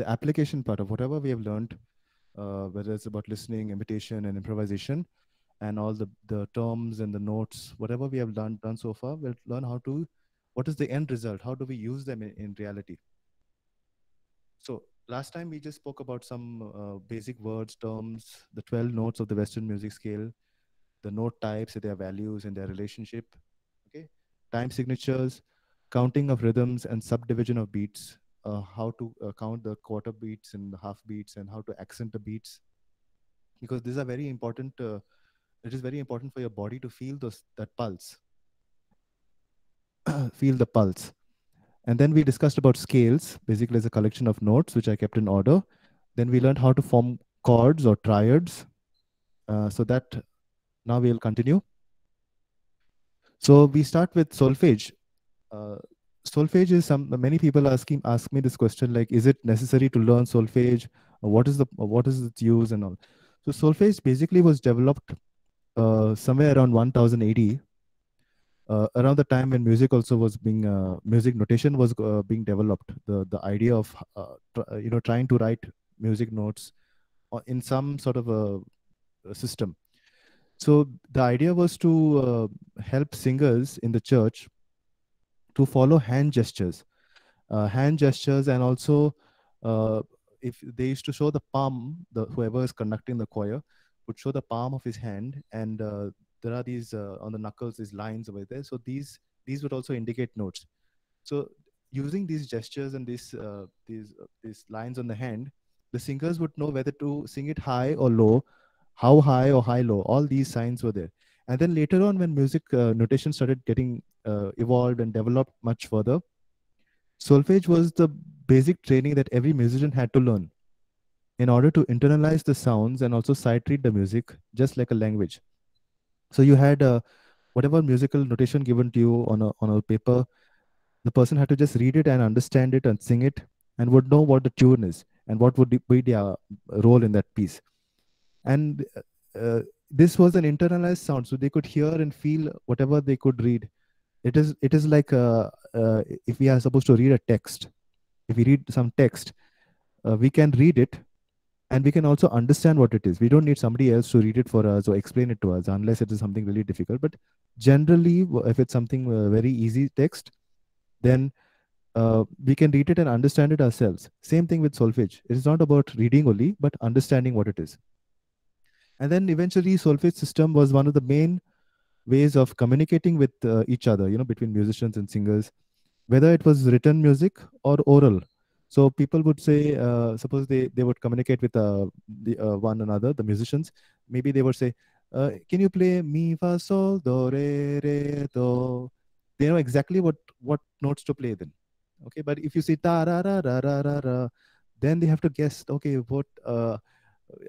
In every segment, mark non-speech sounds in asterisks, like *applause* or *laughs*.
the application part of whatever we have learned, uh, whether it's about listening, imitation, and improvisation, and all the, the terms and the notes, whatever we have done, done so far, we'll learn how to, what is the end result? How do we use them in, in reality? So last time we just spoke about some uh, basic words, terms, the 12 notes of the Western music scale, the note types, their values and their relationship, okay? Time signatures, counting of rhythms and subdivision of beats, uh, how to uh, count the quarter beats and the half beats and how to accent the beats. Because these are very important uh, it is very important for your body to feel those that pulse. *coughs* Feel the pulse. And then we discussed about scales basically as a collection of notes which i kept in order. Then we learned how to form chords or triads. Uh, so that now we'll continue. So we start with solfege. Uh, solfege is some many people asking ask me this question like is it necessary to learn solfege? What is the what is its use and all? So solfege basically was developed uh, somewhere around 1080 uh, around the time when music also was being uh, music notation was uh, being developed. The the idea of uh, uh, you know trying to write music notes in some sort of a, a system. So the idea was to help singers in the church to follow hand gestures. Hand gestures and also if they used to show the palm the whoever is conducting the choir would show the palm of his hand and uh, there are these uh, on the knuckles these lines over there. So these these would also indicate notes. So using these gestures and these uh, these uh, these lines on the hand the singers would know whether to sing it high or low how high or high low. All these signs were there and then later on when music uh, notation started getting uh, evolved and developed much further solfege was the basic training that every musician had to learn in order to internalize the sounds and also sight read the music just like a language. So you had uh, whatever musical notation given to you on a, on a paper, the person had to just read it and understand it and sing it and would know what the tune is and what would be their role in that piece. And uh, this was an internalized sound, so they could hear and feel whatever they could read. It is it is like uh, uh if we are supposed to read a text, if we read some text, uh, we can read it and we can also understand what it is. We don't need somebody else to read it for us or explain it to us unless it is something really difficult. But generally if it's something uh, very easy text then uh, we can read it and understand it ourselves. Same thing with solfege. It is not about reading only but understanding what it is and then eventually solfege system was one of the main ways of communicating with uh, each other you know between musicians and singers whether it was written music or oral so people would say, uh, suppose they, they would communicate with uh, the, uh, one another, the musicians. Maybe they would say, uh, "Can you play mi fa sol do re re do?" They know exactly what what notes to play then. Okay, but if you say ta ra ra ra ra ra ra, then they have to guess. Okay, what uh,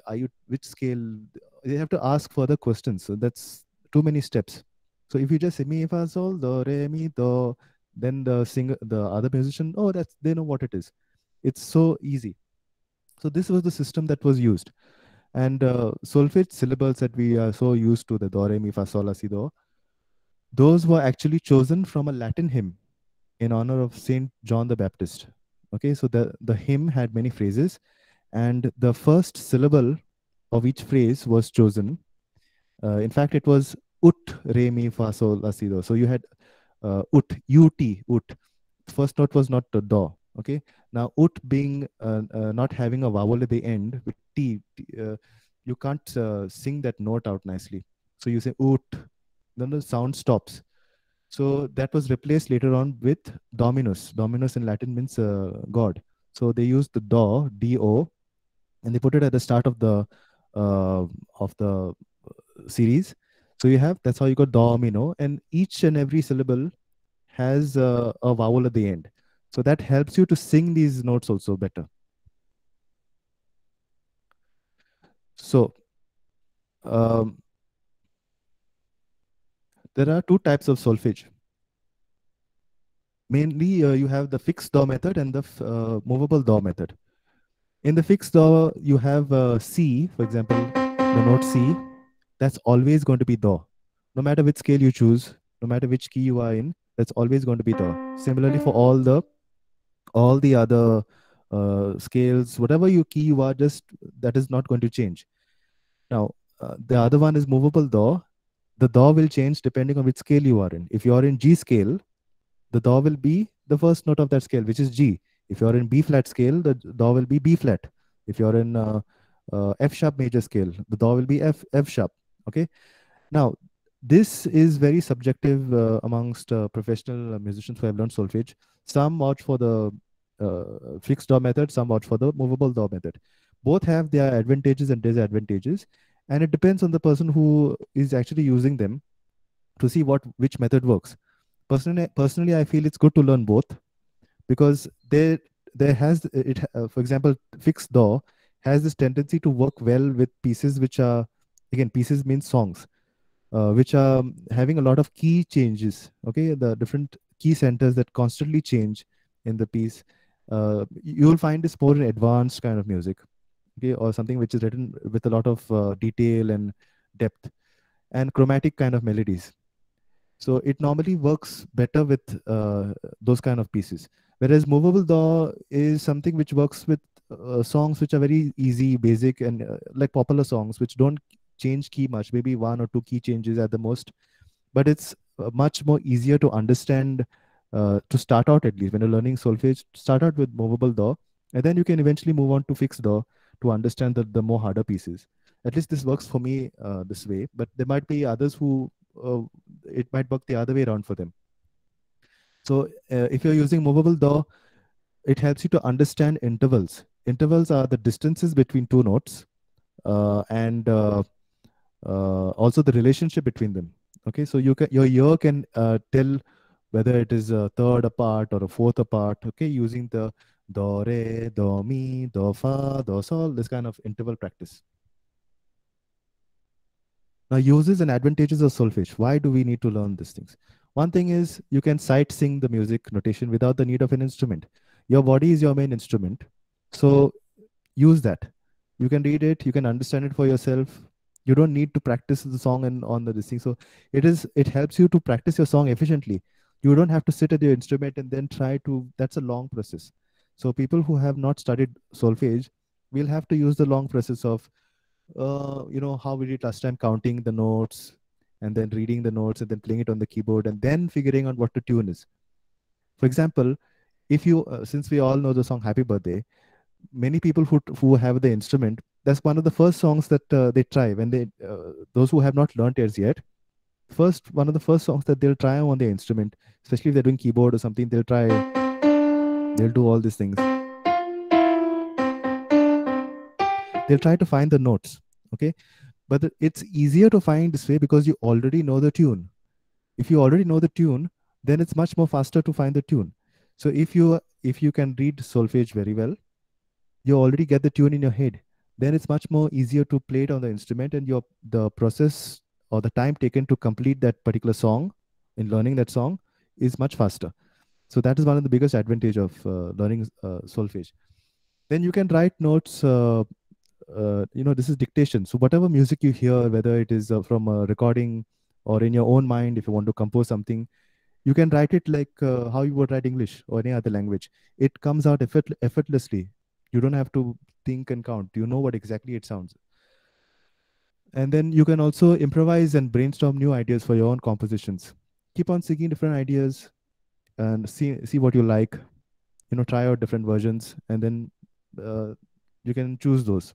are you? Which scale? They have to ask further questions. So that's too many steps. So if you just say mi fa sol do re mi do, then the singer, the other musician, oh, that's they know what it is. It's so easy. So this was the system that was used. And uh, solfege syllables that we are so used to, the do, re, mi, fa, sol, la, si, do, those were actually chosen from a Latin hymn in honor of Saint John the Baptist. Okay, so the, the hymn had many phrases, and the first syllable of each phrase was chosen. Uh, in fact, it was ut, re, mi, fa, sol, la, si, do. So you had uh, ut, ut, ut. First note was not do. Okay. Now, ut being uh, uh, not having a vowel at the end with t, uh, you can't uh, sing that note out nicely. So you say ut, then the sound stops. So that was replaced later on with dominus. Dominus in Latin means God. So they used the do, do, and they put it at the start of the uh, of the series. So you have that's how you got domino, and each and every syllable has a vowel at the end. So that helps you to sing these notes also better. So um, there are two types of solfege. Mainly, uh, you have the fixed do method and the uh, movable do method. In the fixed do, you have uh, C, for example, the note C. That's always going to be do. No matter which scale you choose, no matter which key you are in, that's always going to be do. Similarly, for all the all the other uh, scales, whatever you key you are, just that is not going to change. Now, uh, the other one is movable do. The do will change depending on which scale you are in. If you are in G scale, the do will be the first note of that scale, which is G. If you're in B flat scale, the do will be B flat. If you're in uh, uh, F sharp major scale, the do will be F F sharp. Okay. Now, this is very subjective uh, amongst uh, professional musicians who have learned solfege. Some vouch for the uh, fixed do method, some vouch for the movable do method. Both have their advantages and disadvantages, and it depends on the person who is actually using them to see what which method works. Personally, personally, I feel it's good to learn both because there there has it. Uh, for example, fixed do has this tendency to work well with pieces which are again pieces means songs uh, which are having a lot of key changes okay? The different key centers that constantly change in the piece uh, you'll find this more in advanced kind of music okay? Or something which is written with a lot of uh, detail and depth and chromatic kind of melodies. So it normally works better with uh, those kind of pieces whereas movable do is something which works with uh, songs which are very easy basic and uh, like popular songs which don't change key much maybe one or two key changes at the most. But it's uh, much more easier to understand uh, to start out at least. When you're learning solfege start out with movable do and then you can eventually move on to fixed do to understand the, the more harder pieces. At least this works for me uh, this way. But there might be others who uh, it might work the other way around for them so uh, if you're using movable do it helps you to understand intervals. Intervals are the distances between two notes uh, and uh, also the relationship between them. Okay so you can your ear can uh, tell whether it is a third apart or a fourth apart okay using the do re do mi do fa do sol this kind of interval practice. Now uses and advantages of solfege. Why do we need to learn these things one thing is you can sight sing the music notation without the need of an instrument. Your body is your main instrument. So use that. You can read it you can understand it for yourself. You don't need to practice the song and on the this thing so it is it helps you to practice your song efficiently. You don't have to sit at your instrument and then try to that's a long process. So people who have not studied solfege will have to use the long process of uh, you know how we did last time counting the notes and then reading the notes and then playing it on the keyboard and then figuring out what the tune is. For example if you uh, since we all know the song happy birthday many people who who have the instrument that's one of the first songs that uh, they try when they uh, those who have not learned it yet. First one of the first songs that they'll try on their instrument especially if they're doing keyboard or something they'll try they'll do all these things. They'll try to find the notes okay but it's easier to find this way because you already know the tune. If you already know the tune then it's much more faster to find the tune. So if you if you can read solfege very well you already get the tune in your head then it's much more easier to play it on the instrument and your the process or the time taken to complete that particular song in learning that song is much faster. So that is one of the biggest advantage of uh, learning uh, solfege. Then you can write notes uh, uh you know this is dictation. So whatever music you hear whether it is uh, from a recording or in your own mind if you want to compose something you can write it like uh, how you would write english or any other language. It comes out effort effortlessly. You don't have to think and count. You know what exactly it sounds. And then you can also improvise and brainstorm new ideas for your own compositions. Keep on seeking different ideas and see see what you like. You know try out different versions and then uh, you can choose those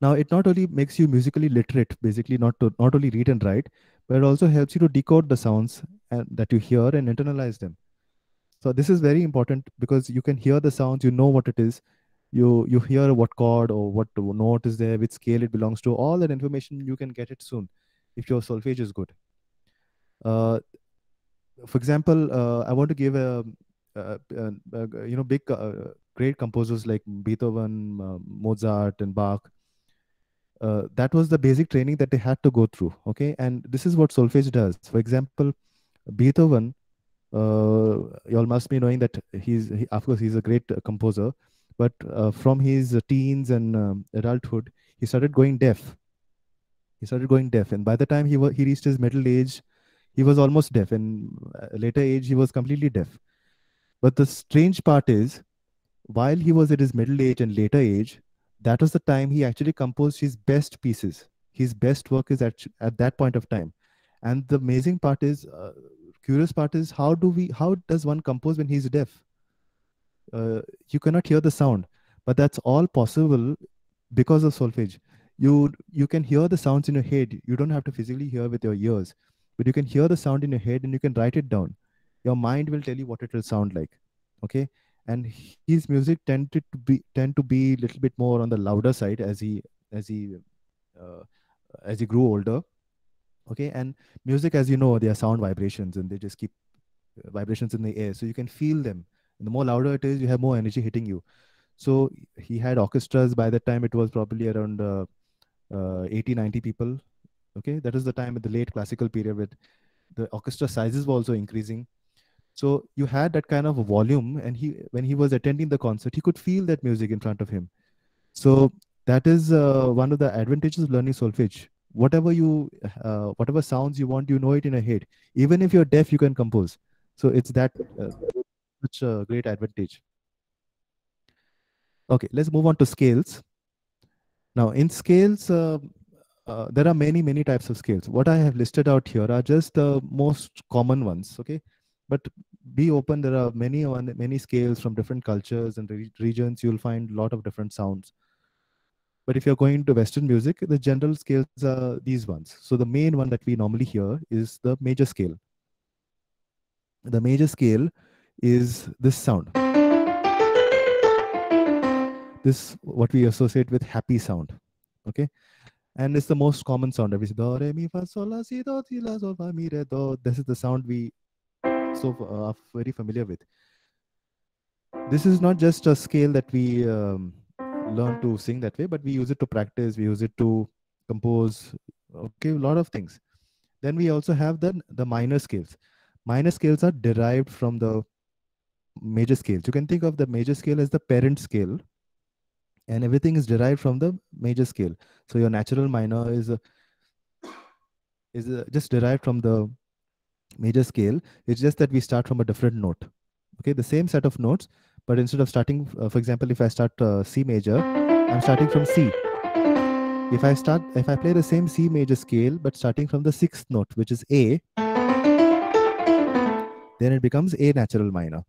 now it not only makes you musically literate basically not to not only read and write but it also helps you to decode the sounds and, that you hear and internalize them so this is very important because you can hear the sounds, you know what it is. You you hear what chord or what note is there, which scale it belongs to. All that information you can get it soon if your solfege is good. Uh, for example, uh, I want to give a, a, a, a you know big uh, great composers like Beethoven, uh, Mozart, and Bach. Uh, that was the basic training that they had to go through. Okay, and this is what solfege does. For example, Beethoven uh, you all must be knowing that he's he, of course he's a great composer but uh, from his teens and um, adulthood he started going deaf he started going deaf and by the time he was he reached his middle age he was almost deaf and later age he was completely deaf but the strange part is while he was at his middle age and later age, that was the time he actually composed his best pieces. His best work is at, at that point of time. And the amazing part is, uh, curious part is, how do we, how does one compose when he's deaf? Uh, you cannot hear the sound, but that's all possible because of solfege. You you can hear the sounds in your head. You don't have to physically hear with your ears, but you can hear the sound in your head and you can write it down. Your mind will tell you what it will sound like. Okay, and his music tended to be tend to be a little bit more on the louder side as he as he uh, as he grew older. Okay? And music as you know they are sound vibrations and they just keep uh, vibrations in the air. So you can feel them. And the more louder it is you have more energy hitting you. So he had orchestras. By that time it was probably around uh, uh, 80 90 people. Okay? That is the time at the late classical period with the orchestra sizes were also increasing so you had that kind of volume, and he when he was attending the concert, he could feel that music in front of him. So that is uh, one of the advantages of learning solfege. Whatever you, uh, whatever sounds you want, you know it in your head. Even if you're deaf, you can compose. So it's that uh, such a great advantage. Okay, let's move on to scales. Now in scales, uh, uh, there are many, many types of scales. What I have listed out here are just the most common ones. Okay, but be open there are many on many scales from different cultures and re regions. You'll find a lot of different sounds. But if you're going to western music the general scales are these ones. So the main one that we normally hear is the major scale. The major scale is this sound. This what we associate with happy sound okay? And it's the most common sound. Do re mi fa sol la si do ti la fa mi re do. This is the sound we so uh, very familiar with. This is not just a scale that we um, learn to sing that way, but we use it to practice, we use it to compose, okay, a lot of things. Then we also have the, the minor scales. Minor scales are derived from the major scales. You can think of the major scale as the parent scale, and everything is derived from the major scale. So your natural minor is a, is a, just derived from the major scale. It's just that we start from a different note. Okay, the same set of notes, but instead of starting, uh, for example, if I start uh, C major, I'm starting from C. If I start, if I play the same C major scale, but starting from the sixth note, which is A, then it becomes A natural minor.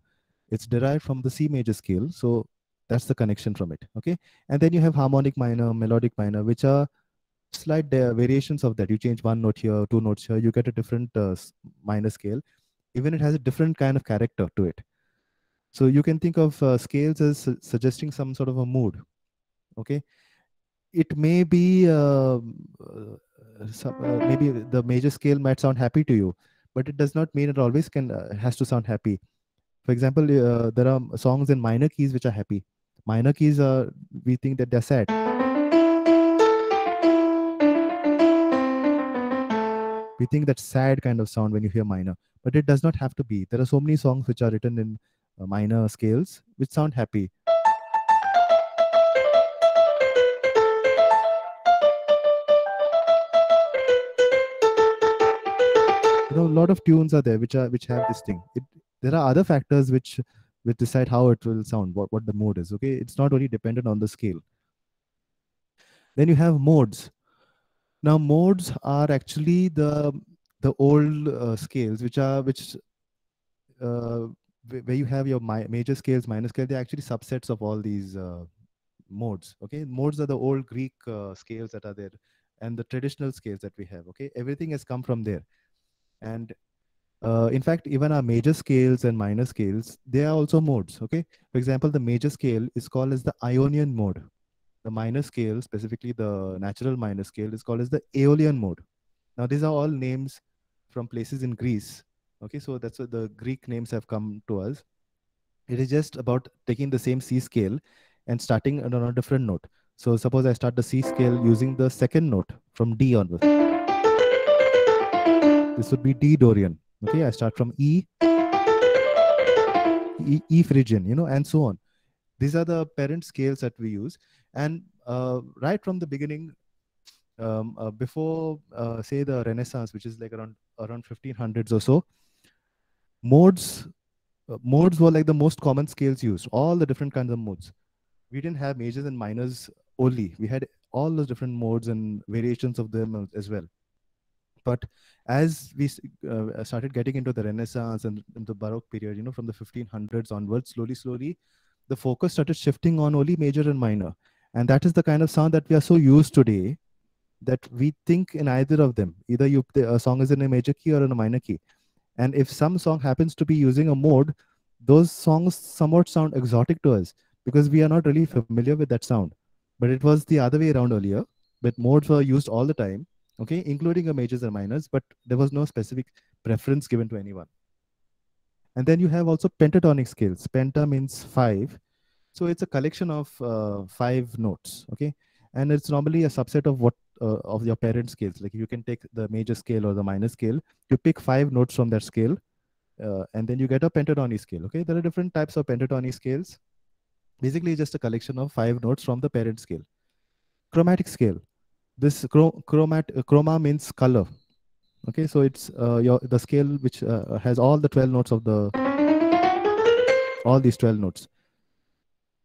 It's derived from the C major scale. So that's the connection from it. Okay. And then you have harmonic minor, melodic minor, which are slight variations of that. You change one note here, two notes here, you get a different uh, minor scale. Even it has a different kind of character to it. So you can think of uh, scales as su suggesting some sort of a mood. Okay, it may be uh, uh some, uh, maybe the major scale might sound happy to you, but it does not mean it always can uh, has to sound happy. For example, there are songs in minor keys which are happy. Minor keys are we think that they're sad we think that sad kind of sound when you hear minor but it does not have to be. There are so many songs which are written in uh, minor scales which sound happy. You know a lot of tunes are there which are which have this thing. It, there are other factors which which decide how it will sound what, what the mode is okay? It's not only dependent on the scale. Then you have modes now modes are actually the the old uh, scales, which are which uh, where you have your mi major scales, minor scale. They're actually subsets of all these uh, modes. Okay, modes are the old Greek uh, scales that are there, and the traditional scales that we have. Okay, everything has come from there, and uh, in fact, even our major scales and minor scales, they are also modes. Okay, for example, the major scale is called as the Ionian mode the minor scale, specifically the natural minor scale, is called as the Aeolian mode. Now, these are all names from places in Greece. Okay, so that's what the Greek names have come to us. It is just about taking the same C scale and starting on a different note. So suppose I start the C scale using the second note from D onwards. This would be D Dorian. Okay, I start from E, E, e Phrygian, you know, and so on. These are the parent scales that we use. And uh, right from the beginning, um, uh, before uh, say the Renaissance, which is like around around 1500s or so, modes modes were like the most common scales used, all the different kinds of modes. We didn't have majors and minors only. We had all those different modes and variations of them as well. But as we uh, started getting into the Renaissance and the Baroque period, you know, from the 1500s onwards, slowly, slowly, the focus started shifting on only major and minor. And that is the kind of sound that we are so used today that we think in either of them. Either you a song is in a major key or in a minor key. And if some song happens to be using a mode, those songs somewhat sound exotic to us because we are not really familiar with that sound. But it was the other way around earlier, but modes were used all the time, okay, including a majors and minors, but there was no specific preference given to anyone. And then you have also pentatonic scales. Penta means five. So it's a collection of uh, five notes, okay? And it's normally a subset of what uh, of your parent scales. Like you can take the major scale or the minor scale, you pick five notes from that scale, uh, and then you get a pentatonic scale. Okay, there are different types of pentatonic scales. Basically, just a collection of five notes from the parent scale. Chromatic scale. This chrom chromat uh, chroma means color. Okay, so it's uh, your the scale which uh, has all the 12 notes of the all these 12 notes.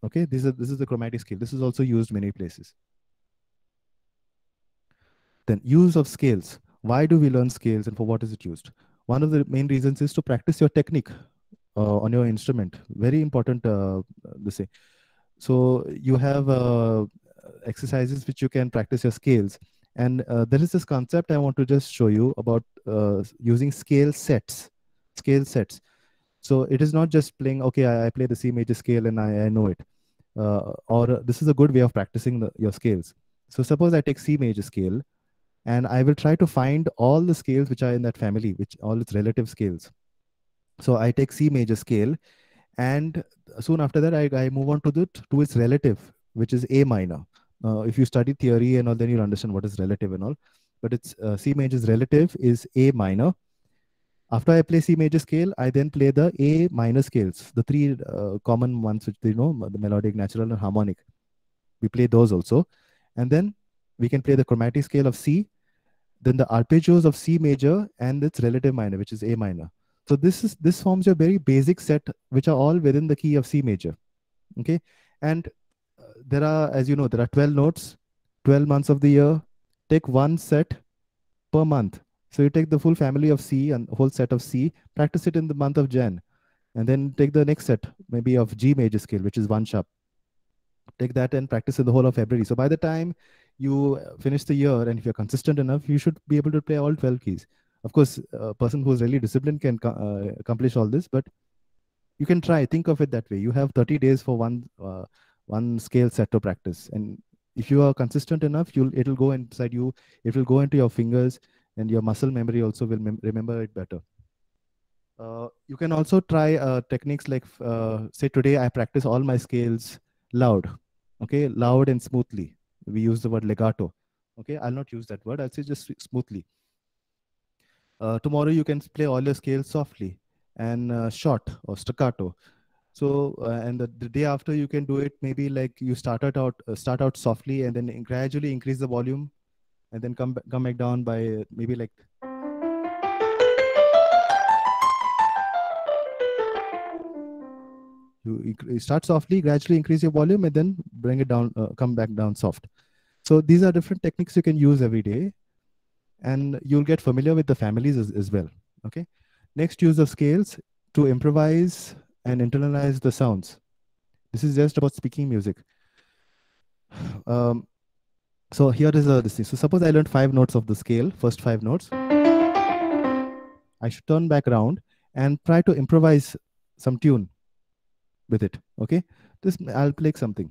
Okay, this is this is the chromatic scale. This is also used many places. Then use of scales. Why do we learn scales and for what is it used? One of the main reasons is to practice your technique uh, on your instrument. Very important, uh, say. So you have uh, exercises which you can practice your scales. And uh, there is this concept I want to just show you about uh, using scale sets, scale sets. So it is not just playing, okay, I, I play the C major scale and I, I know it. Uh, or this is a good way of practicing the, your scales. So suppose I take C major scale and I will try to find all the scales which are in that family, which all its relative scales. So I take C major scale, and soon after that I, I move on to the to its relative, which is A minor. Uh, if you study theory and all, then you'll understand what is relative and all. But it's uh, C major's relative is A minor. After I play C major scale, I then play the A minor scales, the three uh, common ones which you know, the melodic, natural, and harmonic. We play those also, and then we can play the chromatic scale of C then the arpeggios of C major and its relative minor, which is A minor. So this is this forms a very basic set, which are all within the key of C major. Okay, and uh, there are, as you know, there are 12 notes, 12 months of the year. Take one set per month. So you take the full family of C and whole set of C, practice it in the month of Jan, and then take the next set, maybe of G major scale, which is one sharp. Take that and practice in the whole of February. So by the time you finish the year and if you're consistent enough you should be able to play all 12 keys. Of course a person who's really disciplined can uh, accomplish all this but you can try. Think of it that way. You have 30 days for one uh, one scale set to practice. And if you are consistent enough you'll it'll go inside you. It will go into your fingers and your muscle memory also will remember it better uh, you can also try uh, techniques like uh, say today i practice all my scales loud okay loud and smoothly we use the word legato. Okay, I'll not use that word. I'll say just smoothly. Uh, tomorrow you can play all your scales softly and uh, short or staccato. So uh, and the, the, day after you can do it maybe like you start out start out softly and then gradually increase the volume and then come come back down by maybe like you, you start softly gradually increase your volume and then bring it down uh, come back down soft. So these are different techniques you can use every day and you'll get familiar with the families as, as well okay? Next use of scales to improvise and internalize the sounds. This is just about speaking music. *sighs* Um, so here is a this so suppose i learned five notes of the scale first five notes i should turn back around and try to improvise some tune with it. Okay, this I'll play something.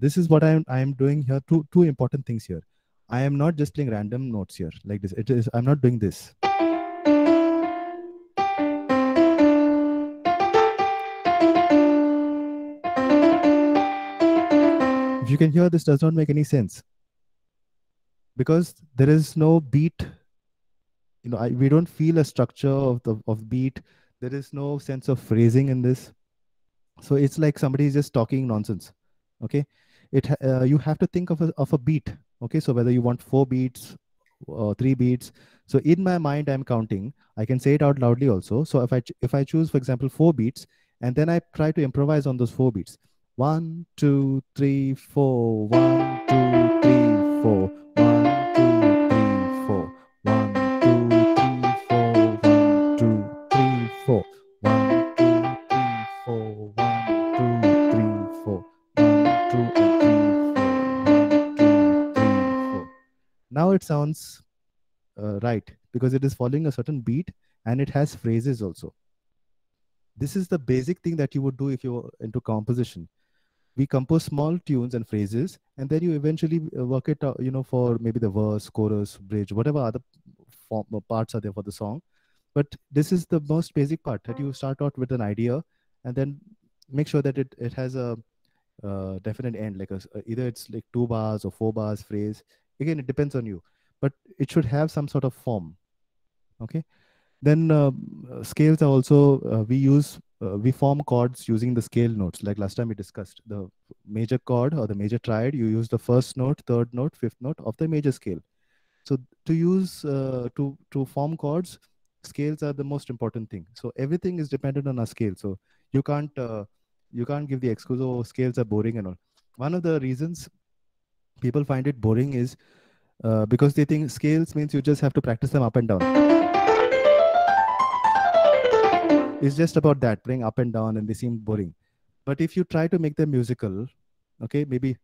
This is what I'm I'm doing here. Two two important things here. I am not just playing random notes here like this. It is I'm not doing this. If you can hear this does not make any sense because there is no beat you know I, we don't feel a structure of the of beat there is no sense of phrasing in this so it's like somebody is just talking nonsense okay it uh, you have to think of a, of a beat okay? So whether you want four beats or three beats. So in my mind i'm counting. I can say it out loudly also. So if i if i choose for example four beats and then i try to improvise on those four beats. One two three four. One two three it sounds uh, right because it is following a certain beat and it has phrases also. This is the basic thing that you would do if you're into composition. We compose small tunes and phrases, and then you eventually uh, work it out, you know, for maybe the verse, chorus, bridge, whatever other form, uh, parts are there for the song. But this is the most basic part that you start out with an idea and then make sure that it, it has a uh, definite end, like a, either it's like two bars or four bars phrase, again it depends on you but it should have some sort of form okay? Then uh, scales are also uh, we use uh, we form chords using the scale notes like last time we discussed. The major chord or the major triad you use the first note third note fifth note of the major scale. So to use uh, to to form chords scales are the most important thing. So everything is dependent on a scale. So you can't uh, you can't give the excuse oh scales are boring and all. One of the reasons people find it boring is uh, because they think scales means you just have to practice them up and down. It's just about that, playing up and down, and they seem boring. But if you try to make them musical, okay, maybe.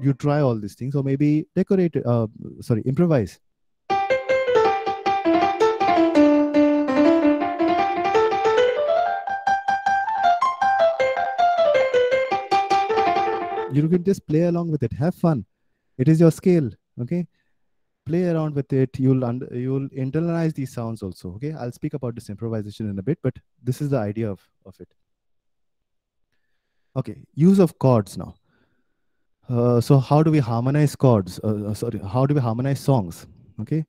You try all these things, or maybe decorate, uh, sorry, improvise. You can just play along with it. Have fun. It is your scale okay? Play around with it. You'll under, you'll internalize these sounds also okay? I'll speak about this improvisation in a bit but this is the idea of, of it. Okay use of chords now. Uh, so how do we harmonize chords? Uh, uh sorry how do we harmonize songs okay?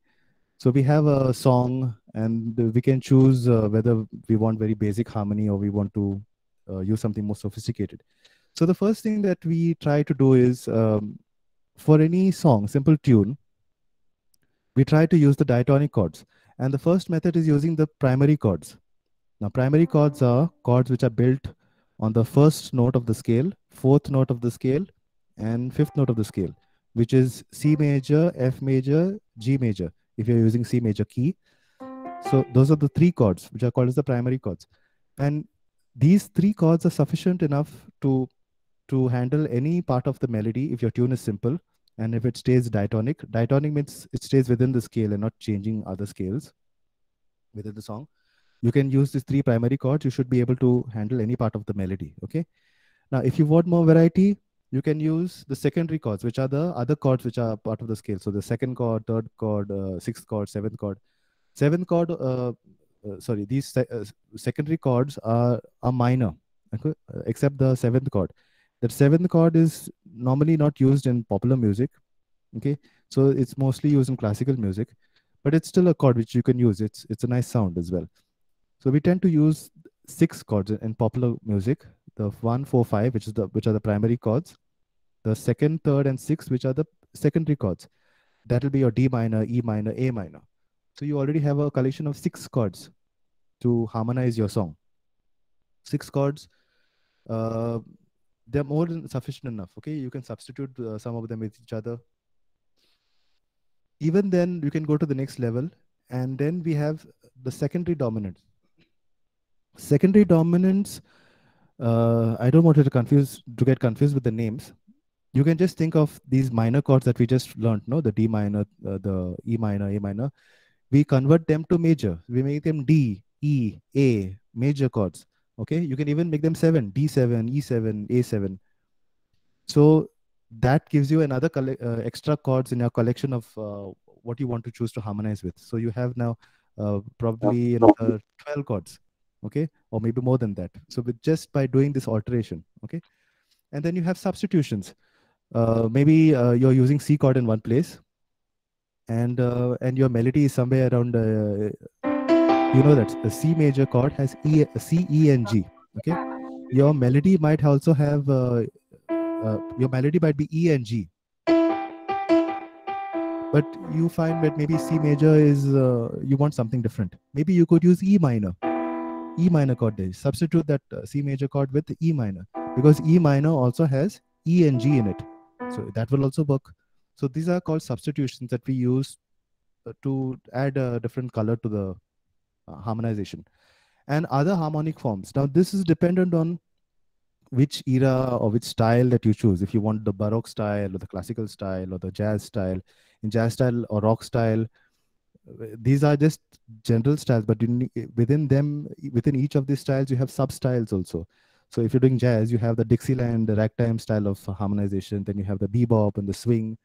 So we have a song and we can choose uh, whether we want very basic harmony or we want to uh, use something more sophisticated so the first thing that we try to do is um, for any song, simple tune, we try to use the diatonic chords. And the first method is using the primary chords. Now, primary chords are chords which are built on the first note of the scale, fourth note of the scale, and fifth note of the scale, which is C major, F major, G major, if you're using C major key. So those are the three chords, which are called as the primary chords. And these three chords are sufficient enough to to handle any part of the melody if your tune is simple and if it stays diatonic. Diatonic means it stays within the scale and not changing other scales within the song. You can use these three primary chords. You should be able to handle any part of the melody. Okay. Now, if you want more variety, you can use the secondary chords, which are the other chords which are part of the scale. So the second chord, third chord, uh, sixth chord, seventh chord. Seventh chord, uh, uh, sorry, these se uh, secondary chords are, are minor, okay? except the seventh chord that seventh chord is normally not used in popular music okay? So it's mostly used in classical music but it's still a chord which you can use. It's it's a nice sound as well. So we tend to use six chords in popular music. The one four five which is the which are the primary chords. The second third and sixth which are the secondary chords. That will be your d minor e minor a minor. So you already have a collection of six chords to harmonize your song. Six chords uh, they're more than sufficient enough okay? You can substitute uh, some of them with each other. Even then you can go to the next level and then we have the secondary dominants secondary dominants uh, i don't want you to confuse to get confused with the names. You can just think of these minor chords that we just learned no? The d minor uh, the e minor a minor. We convert them to major. We make them d e a major chords okay you can even make them 7 d7 e7 a7 so that gives you another uh, extra chords in your collection of uh, what you want to choose to harmonize with. So you have now uh, probably another 12 chords okay or maybe more than that. So with just by doing this alteration okay. And then you have substitutions. Uh, maybe uh, you're using c chord in one place and uh, and your melody is somewhere around uh, you know that a C major chord has E C E and G okay? Your melody might also have uh, uh, your melody might be E and G. But you find that maybe C major is uh, you want something different. Maybe you could use E minor E minor chord there substitute that uh, C major chord with E minor because E minor also has E and G in it. So that will also work. So these are called substitutions that we use uh, to add a different color to the harmonization and other harmonic forms. Now this is dependent on which era or which style that you choose. If you want the Baroque style or the classical style or the jazz style, in jazz style or rock style, uh, these are just general styles, but in, within them, within each of these styles, you have sub styles also. So if you're doing jazz, you have the Dixieland, the ragtime style of harmonization. Then you have the bebop and the swing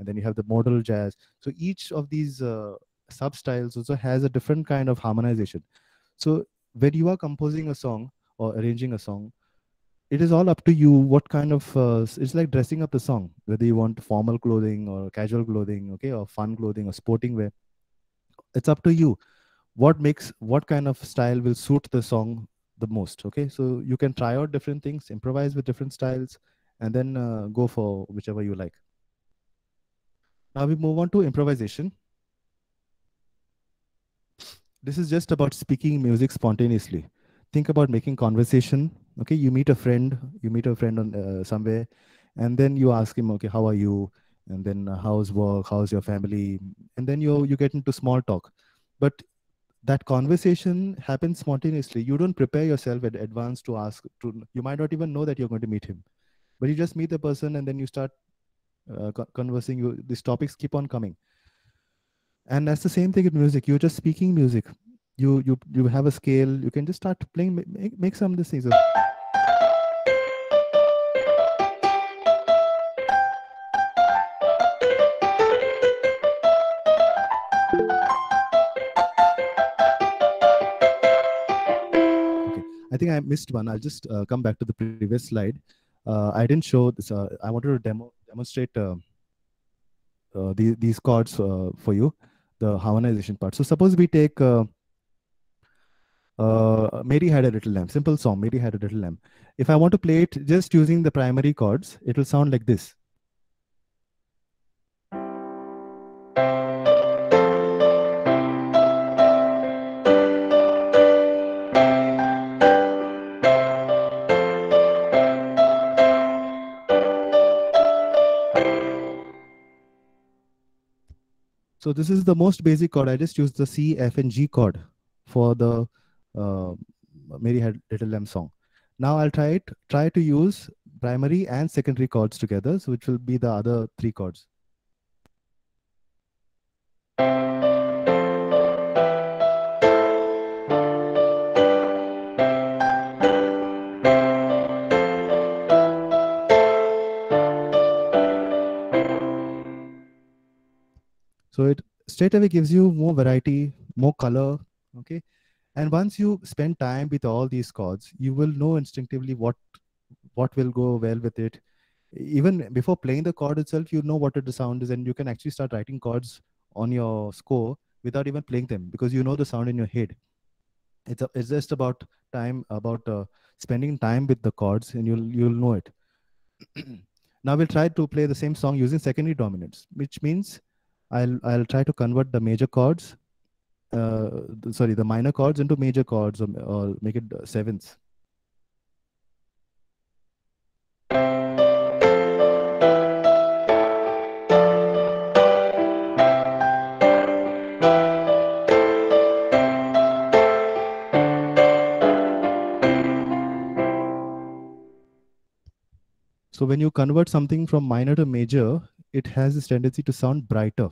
and then you have the modal jazz so each of these uh, sub styles also has a different kind of harmonization. So when you are composing a song or arranging a song it is all up to you what kind of uh, it's like dressing up the song whether you want formal clothing or casual clothing okay or fun clothing or sporting wear. It's up to you what makes what kind of style will suit the song the most okay? So you can try out different things improvise with different styles and then uh, go for whichever you like. Now we move on to improvisation. This is just about speaking music spontaneously. Think about making conversation. Okay, you meet a friend, you meet a friend on uh, somewhere, and then you ask him, okay, how are you? And then uh, how's work? How's your family? And then you you get into small talk. But that conversation happens spontaneously. You don't prepare yourself in advance to ask. To you might not even know that you're going to meet him, but you just meet the person and then you start uh, conversing you these topics keep on coming and that's the same thing in music you're just speaking music you you you have a scale you can just start playing make, make some of these things I think I missed one. I'll just uh, come back to the previous slide. Uh, I didn't show this. Uh, I wanted to demo demonstrate uh, uh, these, these chords uh, for you, the harmonization part. So suppose we take uh, uh, Mary had a little lamb, simple song, Mary had a little lamb. If I want to play it just using the primary chords, it will sound like this. So this is the most basic chord. I just used the C, F, and G chord for the uh, Mary Had Little Lamb song. Now I'll try it. Try to use primary and secondary chords together, so which will be the other three chords. So it straight away gives you more variety, more color. Okay. And once you spend time with all these chords, you will know instinctively what what will go well with it. Even before playing the chord itself, you know what the sound is, and you can actually start writing chords on your score without even playing them because you know the sound in your head. It's a, it's just about time about uh, spending time with the chords, and you'll you'll know it. *clears throat* now we'll try to play the same song using secondary dominants, which means I'll I'll try to convert the major chords, uh, sorry, the minor chords into major chords or, or make it sevenths. So when you convert something from minor to major, it has this tendency to sound brighter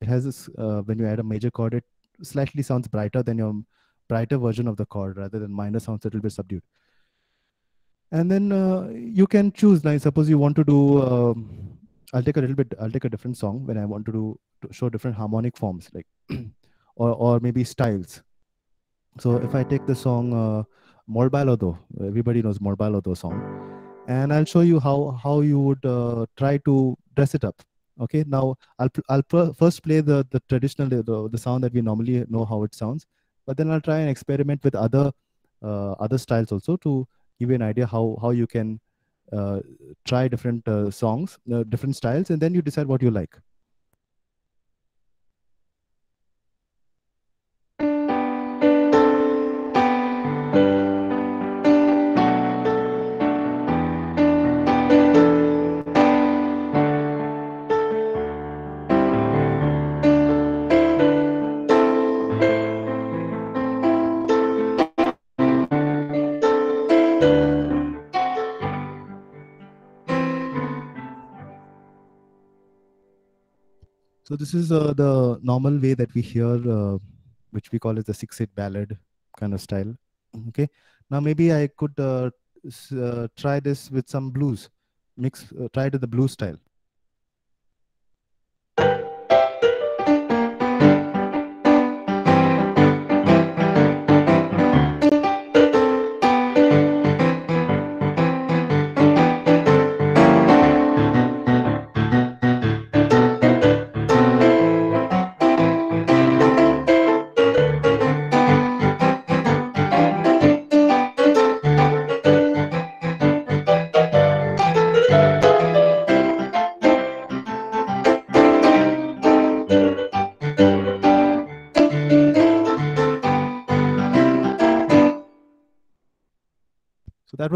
it has this uh, when you add a major chord it slightly sounds brighter than your brighter version of the chord rather than minor sounds a little bit subdued. And then uh, you can choose. Like suppose you want to do um, i'll take a little bit i'll take a different song when i want to do to show different harmonic forms like *clears throat* or or maybe styles. So if i take the song uh, Morbalodo, everybody knows Morbalodo song and i'll show you how how you would uh, try to dress it up Okay, now I'll I'll first play the the traditional the, the sound that we normally know how it sounds, but then I'll try and experiment with other uh, other styles also to give you an idea how how you can uh, try different uh, songs, uh, different styles, and then you decide what you like. So this is uh, the normal way that we hear, uh, which we call as the 6-8 ballad kind of style. Okay. Now maybe I could uh, uh try this with some blues, mix, uh, try to the blues style.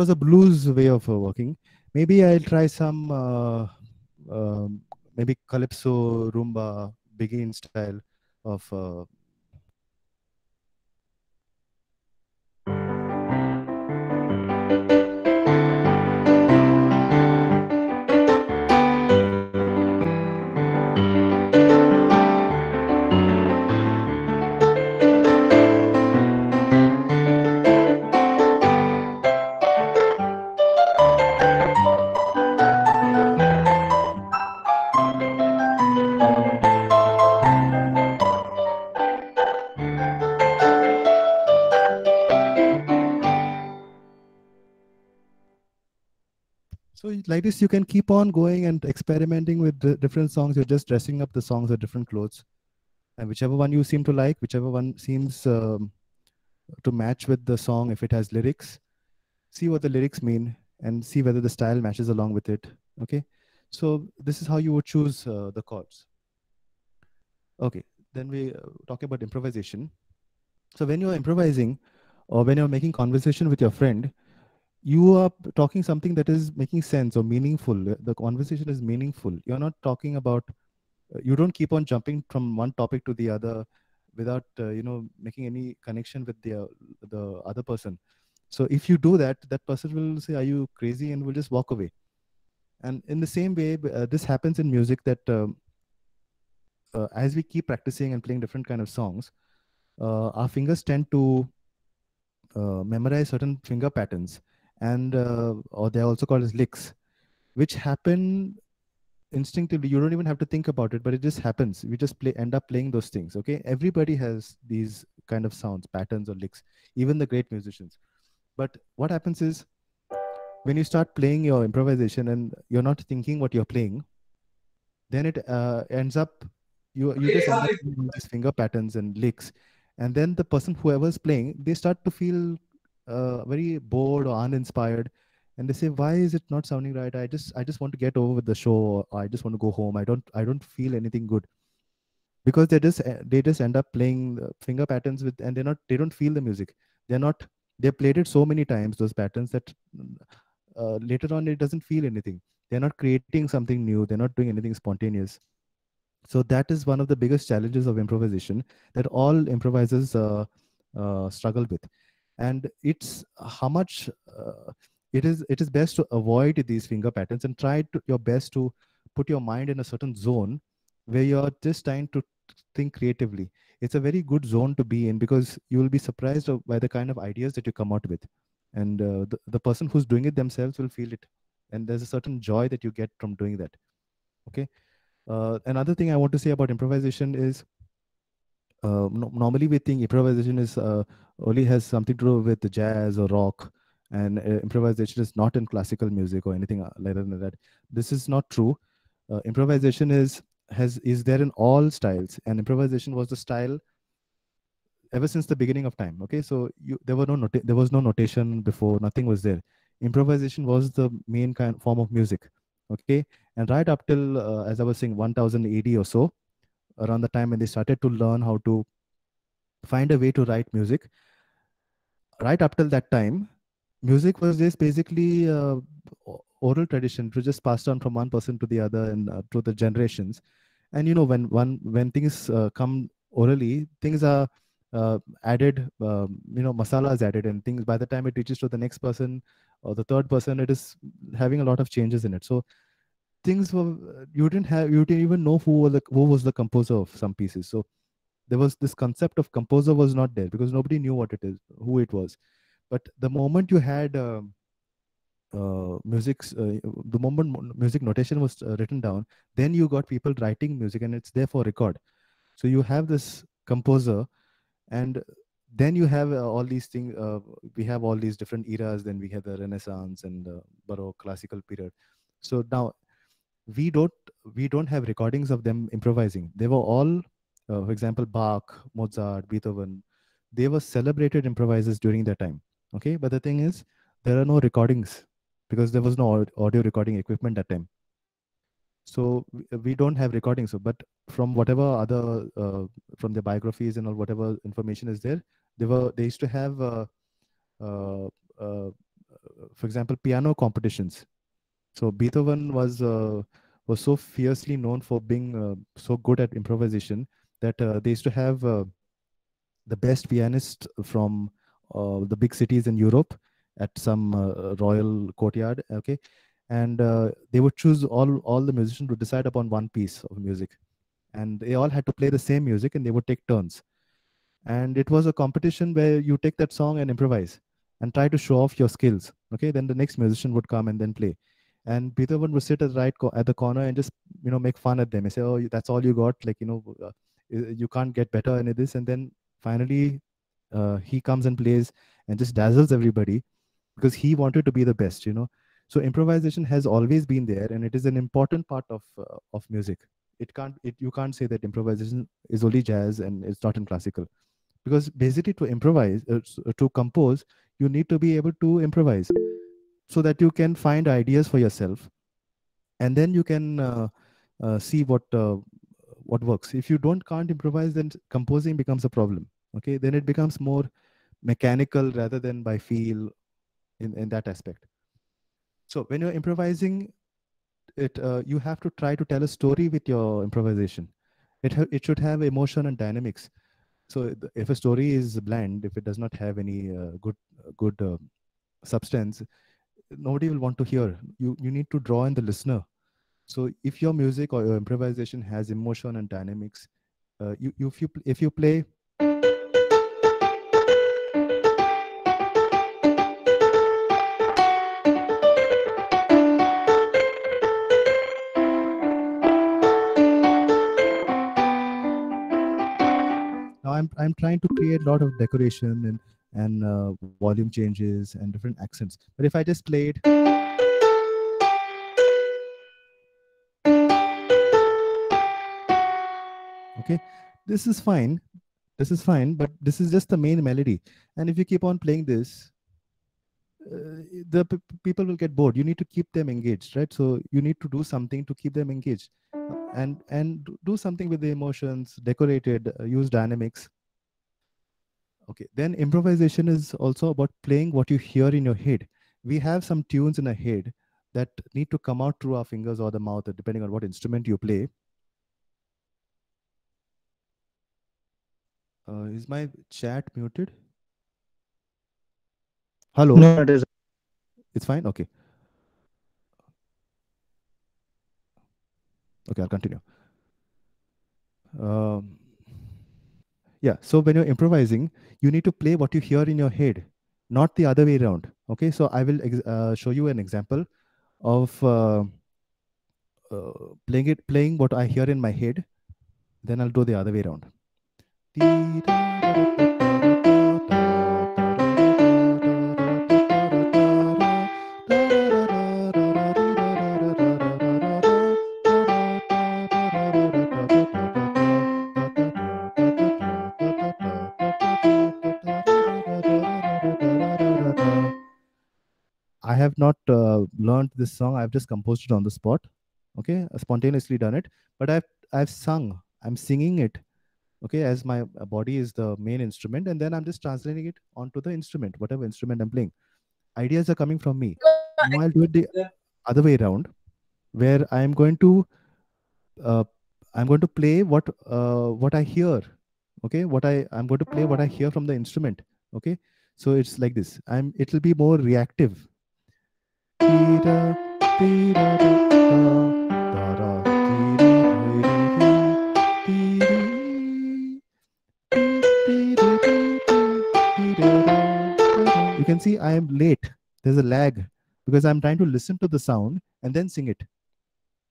Was a blues way of uh, working. Maybe I'll try some uh, um, maybe calypso, rumba, beguine style of uh, like this, you can keep on going and experimenting with different songs. You're just dressing up the songs with different clothes. And whichever one you seem to like, whichever one seems um, to match with the song, if it has lyrics, see what the lyrics mean and see whether the style matches along with it. Okay. So this is how you would choose uh, the chords. Okay. Then we uh, talk about improvisation. So when you're improvising or when you're making conversation with your friend, you are talking something that is making sense or meaningful. The conversation is meaningful. You're not talking about uh, you don't keep on jumping from one topic to the other without uh, you know making any connection with the uh, the other person. So if you do that that person will say are you crazy? and will just walk away. And in the same way uh, this happens in music that um, uh, as we keep practicing and playing different kind of songs uh, our fingers tend to memorize certain finger patterns and uh, or they're also called as licks, which happen instinctively. You don't even have to think about it, but it just happens. We just play, end up playing those things. Okay, everybody has these kind of sounds, patterns, or licks. Even the great musicians. But what happens is when you start playing your improvisation and you're not thinking what you're playing, then it uh, ends up you you just end up *laughs* these finger patterns and licks, and then the person whoever's playing they start to feel uh, very bored or uninspired and they say why is it not sounding right? I just i just want to get over with the show i just want to go home. I don't i don't feel anything good. Because they just they just end up playing finger patterns with and they're not they don't feel the music. They're not they played it so many times those patterns that uh, later on it doesn't feel anything. They're not creating something new. They're not doing anything spontaneous. So that is one of the biggest challenges of improvisation that all improvisers uh, uh, struggle with and it's how much uh, it is it is best to avoid these finger patterns and try to, your best to put your mind in a certain zone where you're just trying to think creatively. It's a very good zone to be in because you will be surprised by the kind of ideas that you come out with. And uh, the, the person who's doing it themselves will feel it. And there's a certain joy that you get from doing that. Okay? Uh, another thing i want to say about improvisation is uh, no, normally we think improvisation is uh, only has something to do with jazz or rock and uh, improvisation is not in classical music or anything uh, than that this is not true. Uh, improvisation is has is there in all styles and improvisation was the style ever since the beginning of time okay? So you there were no there was no notation before nothing was there. Improvisation was the main kind form of music okay? And right up till as i was saying 1000 AD or so around the time when they started to learn how to find a way to write music. Right up till that time music was just basically uh, oral tradition it was just passed on from one person to the other and uh, to the generations. And you know when one when things uh, come orally things are uh, added um, you know masala is added and things by the time it reaches to the next person or the third person it is having a lot of changes in it. So things were you didn't have you didn't even know who was the who was the composer of some pieces. So there was this concept of composer was not there because nobody knew what it is who it was. But the moment you had um, uh, music uh, the moment music notation was uh, written down then you got people writing music and it's there for record. So you have this composer and then you have uh, all these things uh, we have all these different eras then we have the renaissance and the baroque classical period. So now we don't we don't have recordings of them improvising. They were all uh, for example bach mozart beethoven. They were celebrated improvisers during that time okay? But the thing is there are no recordings because there was no audio recording equipment at that time. So we don't have recordings. But from whatever other uh, from the biographies and all whatever information is there they were they used to have uh, uh, uh for example piano competitions so beethoven was uh, was so fiercely known for being uh, so good at improvisation that they used to have the best pianist from the big cities in europe at some royal courtyard okay? And uh, they would choose all all the musicians to decide upon one piece of music. And they all had to play the same music and they would take turns. And it was a competition where you take that song and improvise and try to show off your skills okay? Then the next musician would come and then play and beethoven would sit at the right at the corner and just you know make fun at them and say oh that's all you got like you know uh, you can't get better in this. And then finally uh, he comes and plays and just dazzles everybody because he wanted to be the best you know. So improvisation has always been there and it is an important part of uh, of music. It can't it you can't say that improvisation is only jazz and it's not in classical because basically to improvise uh, to compose you need to be able to improvise so that you can find ideas for yourself and then you can uh, uh, see what uh, what works if you don't can't improvise then composing becomes a problem okay then it becomes more mechanical rather than by feel in in that aspect so when you're improvising, it uh, you have to try to tell a story with your improvisation. It it should have emotion and dynamics. So if a story is bland, if it does not have any uh, good good uh, substance, nobody will want to hear. You you need to draw in the listener. So if your music or your improvisation has emotion and dynamics, uh, you, if you if you play now I'm I'm trying to create a lot of decoration and and uh, volume changes and different accents. But if I just played. Okay, this is fine. This is fine, but this is just the main melody. And if you keep on playing this, uh, the people will get bored. You need to keep them engaged, right? So you need to do something to keep them engaged and and do something with the emotions decorated uh, use dynamics okay then improvisation is also about playing what you hear in your head. We have some tunes in our head that need to come out through our fingers or the mouth depending on what instrument you play. Uh, is my chat muted? Hello? No it is it's fine? Okay. Okay, I'll continue. Um, yeah, so when you're improvising, you need to play what you hear in your head, not the other way around. Okay, so I will uh, show you an example of uh, uh, playing it, playing what I hear in my head. Then I'll do the other way around. Have not uh, learned this song. I've just composed it on the spot. Okay, uh, spontaneously done it. But I've I've sung. I'm singing it. Okay, as my uh, body is the main instrument, and then I'm just translating it onto the instrument, whatever instrument I'm playing. Ideas are coming from me. Now I'll do it the other way around, where I'm going to uh, I'm going to play what uh, what I hear. Okay, what I I'm going to play what I hear from the instrument. Okay, so it's like this. I'm it'll be more reactive you can see I am late. There's a lag because I'm trying to listen to the sound and then sing it.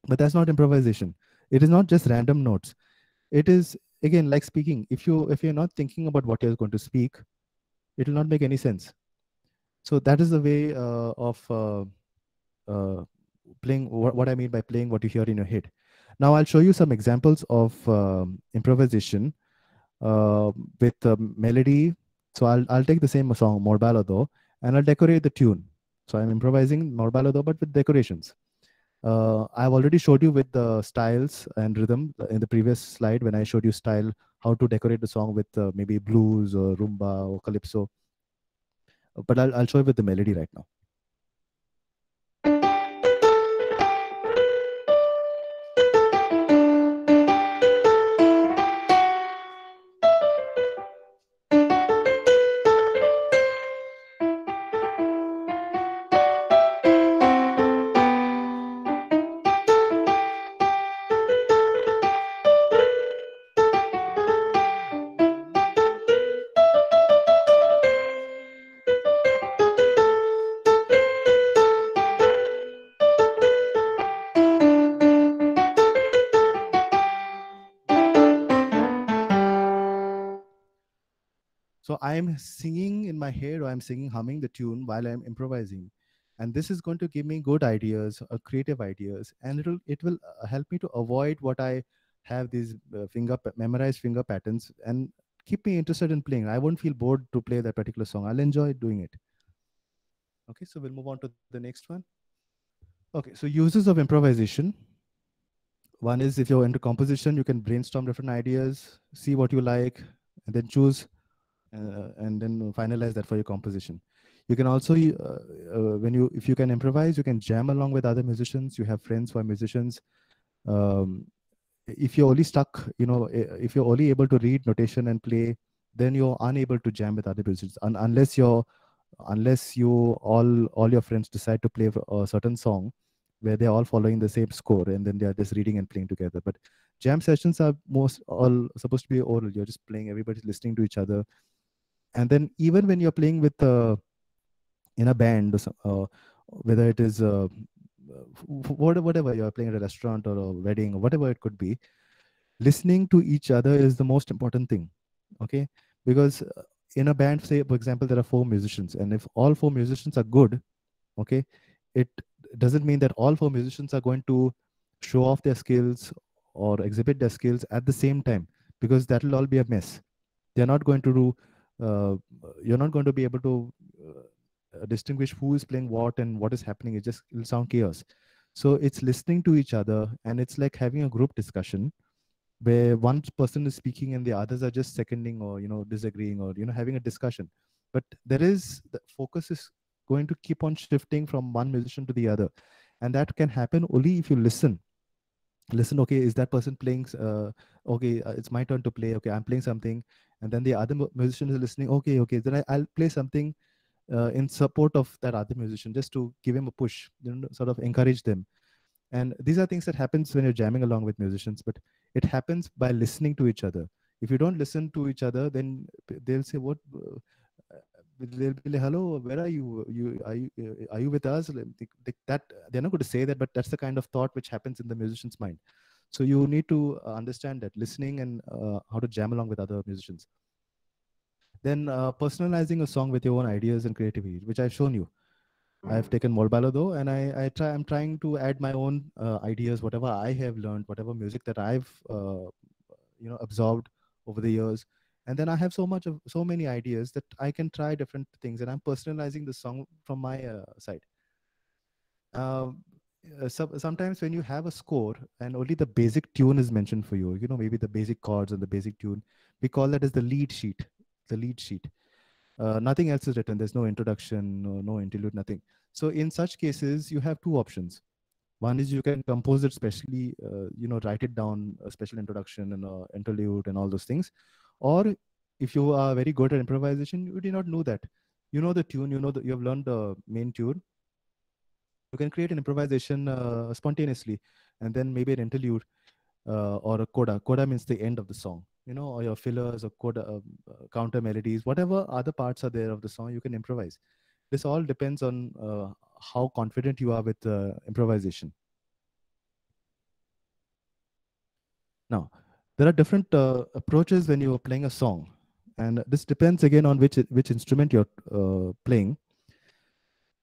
But that's not improvisation. It is not just random notes. It is again like speaking. If you if you're not thinking about what you're going to speak, it will not make any sense. So that is the way uh, of uh, uh, playing what, I mean by playing what you hear in your head. Now I'll show you some examples of um, improvisation uh, with melody. So I'll, I'll take the same song, Mor Balado, and I'll decorate the tune. So I'm improvising Mor Balado, but with decorations. Uh, I've already showed you with the styles and rhythm in the previous slide when I showed you style, how to decorate the song with uh, maybe blues or rumba or calypso. But I'll, I'll show you with the melody right now. I'm singing in my head or I'm singing, humming the tune while I'm improvising. And this is going to give me good ideas or creative ideas. And it'll, it will uh, help me to avoid what I have these uh, finger, memorized finger patterns and keep me interested in playing. I won't feel bored to play that particular song. I'll enjoy doing it. Okay, so we'll move on to the next one. Okay, so uses of improvisation. One is if you're into composition, you can brainstorm different ideas, see what you like, and then choose uh, and then finalize that for your composition. You can also uh, uh, when you if you can improvise you can jam along with other musicians. You have friends who are musicians. Um, if you're only stuck you know if you're only able to read notation and play then you're unable to jam with other musicians. Un unless you're unless you all all your friends decide to play a certain song where they're all following the same score and then they're just reading and playing together. But jam sessions are most all supposed to be oral. You're just playing everybody's listening to each other and then even when you're playing with uh, in a band uh, whether it is uh, whatever you're playing at a restaurant or a wedding or whatever it could be listening to each other is the most important thing okay? Because uh, in a band say for example there are four musicians and if all four musicians are good okay it doesn't mean that all four musicians are going to show off their skills or exhibit their skills at the same time because that will all be a mess. They're not going to do you're not going to be able to uh, distinguish who is playing what and what is happening. It just will sound chaos. So it's listening to each other, and it's like having a group discussion where one person is speaking and the others are just seconding or you know disagreeing or you know having a discussion. But there is the focus is going to keep on shifting from one musician to the other, and that can happen only if you listen listen okay is that person playing uh, okay uh, it's my turn to play okay i'm playing something. And then the other musician is listening okay okay then I, will play something uh, in support of that other musician just to give him a push you know sort of encourage them. And these are things that happens when you're jamming along with musicians but it happens by listening to each other. If you don't listen to each other then they'll say what uh, they'll be like hello where are you you are you uh, are you with us that they're not going to say that but that's the kind of thought which happens in the musician's mind so you need to uh, understand that listening and uh, how to jam along with other musicians. Then uh, personalizing a song with your own ideas and creativity, which I've shown you. I've taken Mor Balado and I, I try, I'm trying to add my own uh, ideas, whatever I have learned, whatever music that I've, uh, you know, absorbed over the years. And then i have so much of so many ideas that i can try different things and i'm personalizing the song from my uh, side. Um, uh, so, sometimes when you have a score and only the basic tune is mentioned for you you know maybe the basic chords and the basic tune we call that as the lead sheet the lead sheet. Uh, nothing else is written. There's no introduction no, no interlude nothing. So in such cases you have two options. One is you can compose it specially uh, you know write it down a special introduction and a interlude and all those things or if you are very good at improvisation you do not know that. You know the tune you know that you have learned the main tune. You can create an improvisation uh, spontaneously and then maybe an interlude uh, or a coda. Coda means the end of the song. You know or your fillers or coda uh, uh counter melodies whatever other parts are there of the song you can improvise. This all depends on uh, how confident you are with uh, improvisation. Now there are different uh, approaches when you are playing a song. And this depends again on which which instrument you're uh, playing.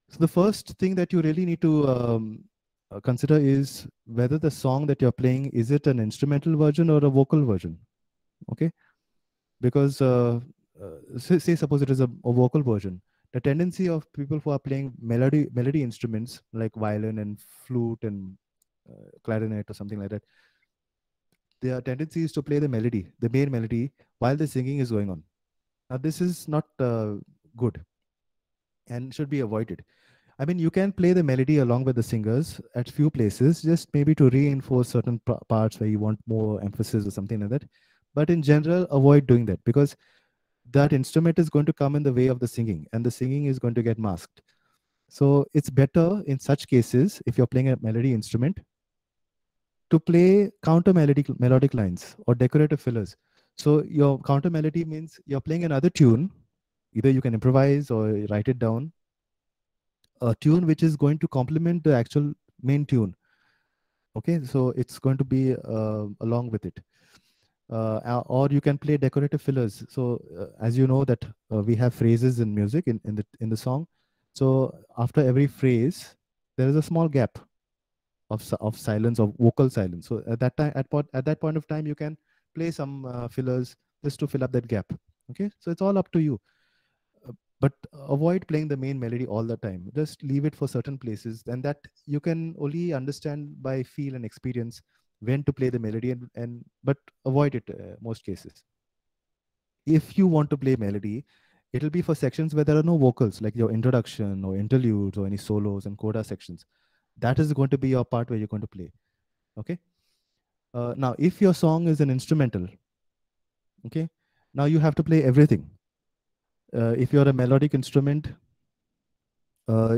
So the first thing that you really need to um, uh, consider is whether the song that you're playing is it an instrumental version or a vocal version? Okay? Because uh, uh, say, say, suppose it is a, a, vocal version. The tendency of people who are playing melody melody instruments like violin and flute and uh, clarinet or something like that their tendency is to play the melody, the main melody, while the singing is going on. Now, this is not uh, good and should be avoided. I mean, you can play the melody along with the singers at few places, just maybe to reinforce certain parts where you want more emphasis or something like that. But in general, avoid doing that because that instrument is going to come in the way of the singing and the singing is going to get masked. So it's better in such cases, if you're playing a melody instrument, to play counter melodic melodic lines or decorative fillers. So your counter melody means you're playing another tune. Either you can improvise or write it down. A tune which is going to complement the actual main tune. Okay, so it's going to be uh, along with it. Uh, or you can play decorative fillers. So uh, as you know that uh, we have phrases in music in, in the in the song. So after every phrase, there is a small gap of, of silence or vocal silence. So at that time, at, at that point of time, you can play some uh, fillers just to fill up that gap. Okay, so it's all up to you. Uh, but avoid playing the main melody all the time. Just leave it for certain places, and that you can only understand by feel and experience when to play the melody, and, and but avoid it uh, most cases. If you want to play melody, it'll be for sections where there are no vocals, like your introduction or interludes or any solos and coda sections that is going to be your part where you're going to play. Okay? Uh, now if your song is an instrumental okay now you have to play everything. Uh, if you're a melodic instrument uh,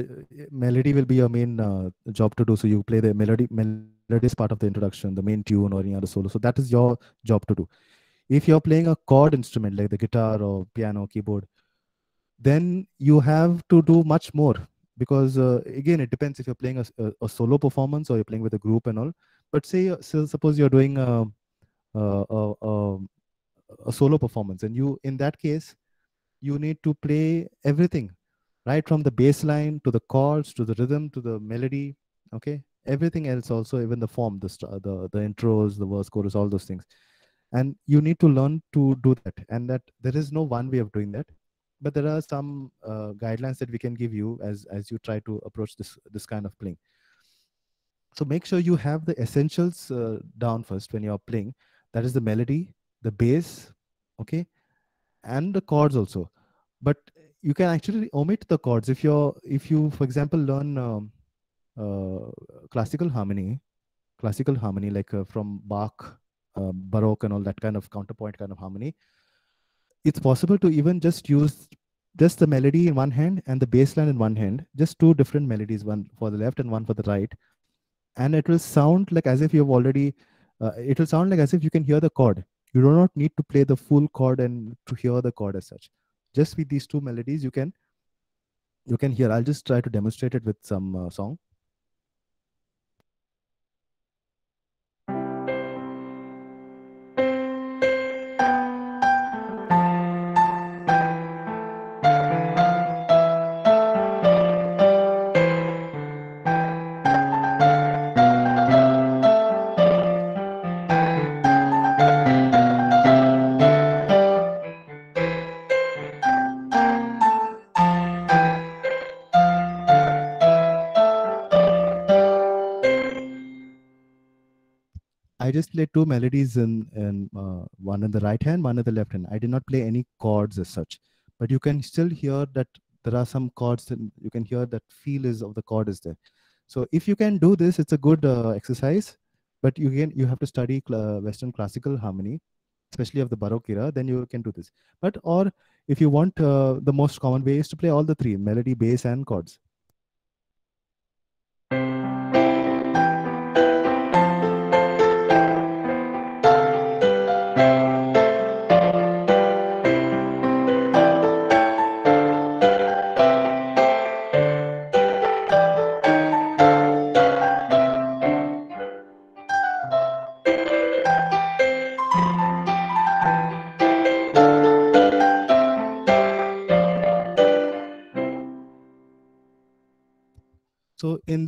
melody will be your main uh, job to do. So you play the melody melody is part of the introduction the main tune or any other solo. So that is your job to do. If you're playing a chord instrument like the guitar or piano keyboard then you have to do much more because uh, again it depends if you're playing a, a, a, solo performance or you're playing with a group and all. But say uh, so suppose you're doing a, a, a, solo performance and you in that case you need to play everything right from the bass line to the chords to the rhythm to the melody okay? Everything else also even the form the the, the intros the verse chorus all those things. And you need to learn to do that and that there is no one way of doing that but there are some uh, guidelines that we can give you as as you try to approach this this kind of playing so make sure you have the essentials uh, down first when you're playing that is the melody the bass okay and the chords also. But you can actually omit the chords. If you're if you for example learn um, uh, classical harmony classical harmony like uh, from bach uh, baroque and all that kind of counterpoint kind of harmony it's possible to even just use just the melody in one hand and the bass line in one hand, just two different melodies, one for the left and one for the right. And it will sound like as if you've already, uh, it will sound like as if you can hear the chord. You do not need to play the full chord and to hear the chord as such. Just with these two melodies, you can you can hear. I'll just try to demonstrate it with some uh, song. Just played two melodies in, in uh, one in the right hand, one in the left hand. I did not play any chords as such, but you can still hear that there are some chords and you can hear that feel is of the chord is there. So if you can do this, it's a good uh, exercise, but you can you have to study cl Western classical harmony, especially of the Baroque era. Then you can do this. But or if you want, uh, the most common way is to play all the three: melody, bass, and chords.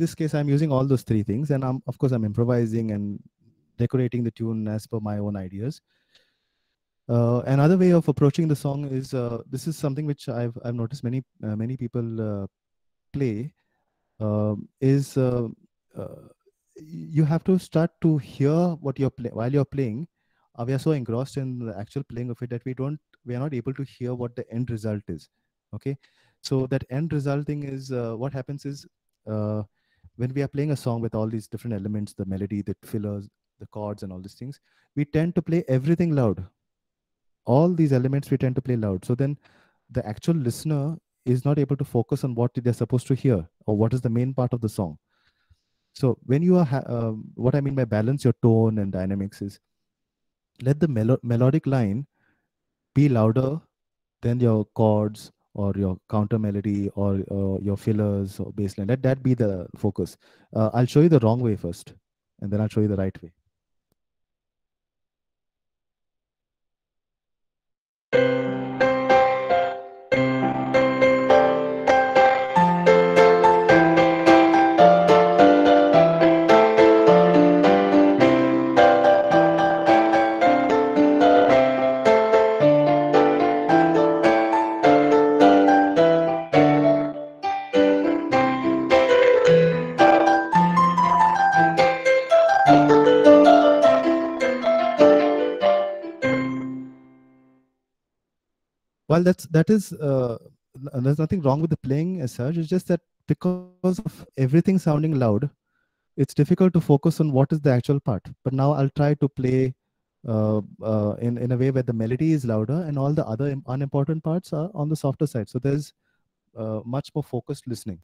This case, I'm using all those three things, and I'm of course I'm improvising and decorating the tune as per my own ideas. Uh, another way of approaching the song is uh, this is something which I've I've noticed many uh, many people uh, play um, is uh, uh, you have to start to hear what you're playing while you're playing. we are so engrossed in the actual playing of it that we don't we are not able to hear what the end result is. Okay, so that end resulting is what happens is when we are playing a song with all these different elements, the melody, the fillers, the chords, and all these things, we tend to play everything loud. All these elements we tend to play loud. So then the actual listener is not able to focus on what they're supposed to hear or what is the main part of the song. So when you are, uh, what I mean by balance your tone and dynamics is let the melo melodic line be louder than your chords or your counter melody or uh, your fillers or bassline. Let that be the focus. Uh, I'll show you the wrong way first, and then I'll show you the right way. Well that's that is uh, there's nothing wrong with the playing as such. It's just that because of everything sounding loud it's difficult to focus on what is the actual part. But now i'll try to play uh, uh, in in a way where the melody is louder and all the other unimportant parts are on the softer side. So there's uh, much more focused listening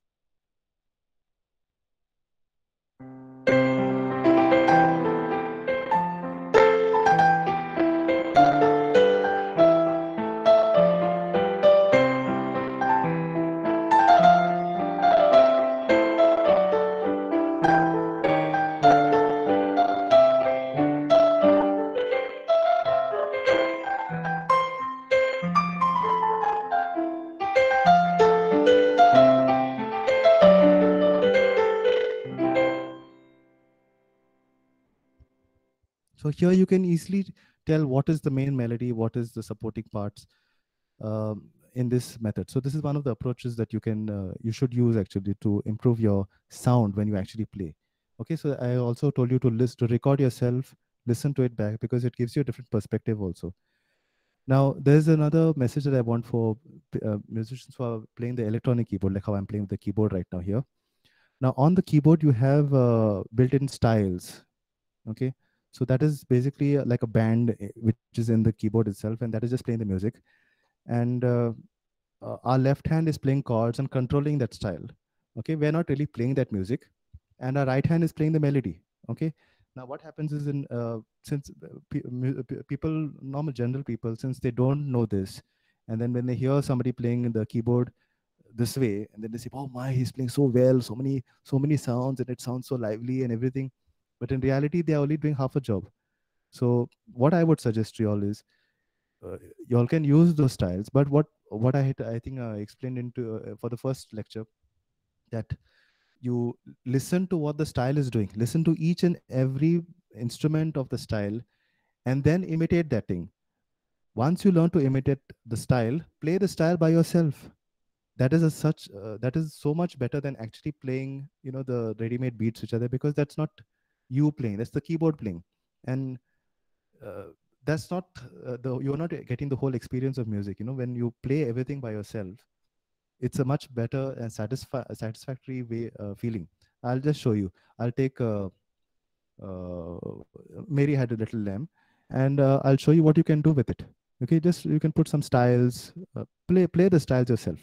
here you can easily tell what is the main melody, what is the supporting parts um, in this method. So this is one of the approaches that you can, uh, you should use actually to improve your sound when you actually play. Okay, so I also told you to list, to record yourself, listen to it back because it gives you a different perspective also. Now, there's another message that I want for uh, musicians who are playing the electronic keyboard, like how I'm playing the keyboard right now here. Now, on the keyboard, you have uh, built-in styles. Okay, so that is basically uh, like a band eh, which is in the keyboard itself, and that is just playing the music. And uh, uh, our left hand is playing chords and controlling that style. Okay, we're not really playing that music, and our right hand is playing the melody. Okay, now what happens is in uh, since uh, people, normal general people, since they don't know this, and then when they hear somebody playing the keyboard this way, and then they say, "Oh my, he's playing so well, so many, so many sounds, and it sounds so lively and everything." But in reality they are only doing half a job. So what i would suggest to y'all is uh, y'all can use those styles. But what what i i think i explained into uh, for the first lecture that you listen to what the style is doing. Listen to each and every instrument of the style and then imitate that thing. Once you learn to imitate the style play the style by yourself. That is a such uh, that is so much better than actually playing you know the ready-made beats which are there because that's not you playing that's the keyboard playing. And uh, that's not uh, the you're not getting the whole experience of music you know when you play everything by yourself it's a much better and satisfi- satisfactory way uh, feeling. I'll just show you. I'll take uh, uh, mary had a little lamb and uh, i'll show you what you can do with it. Okay just you can put some styles play play the styles yourself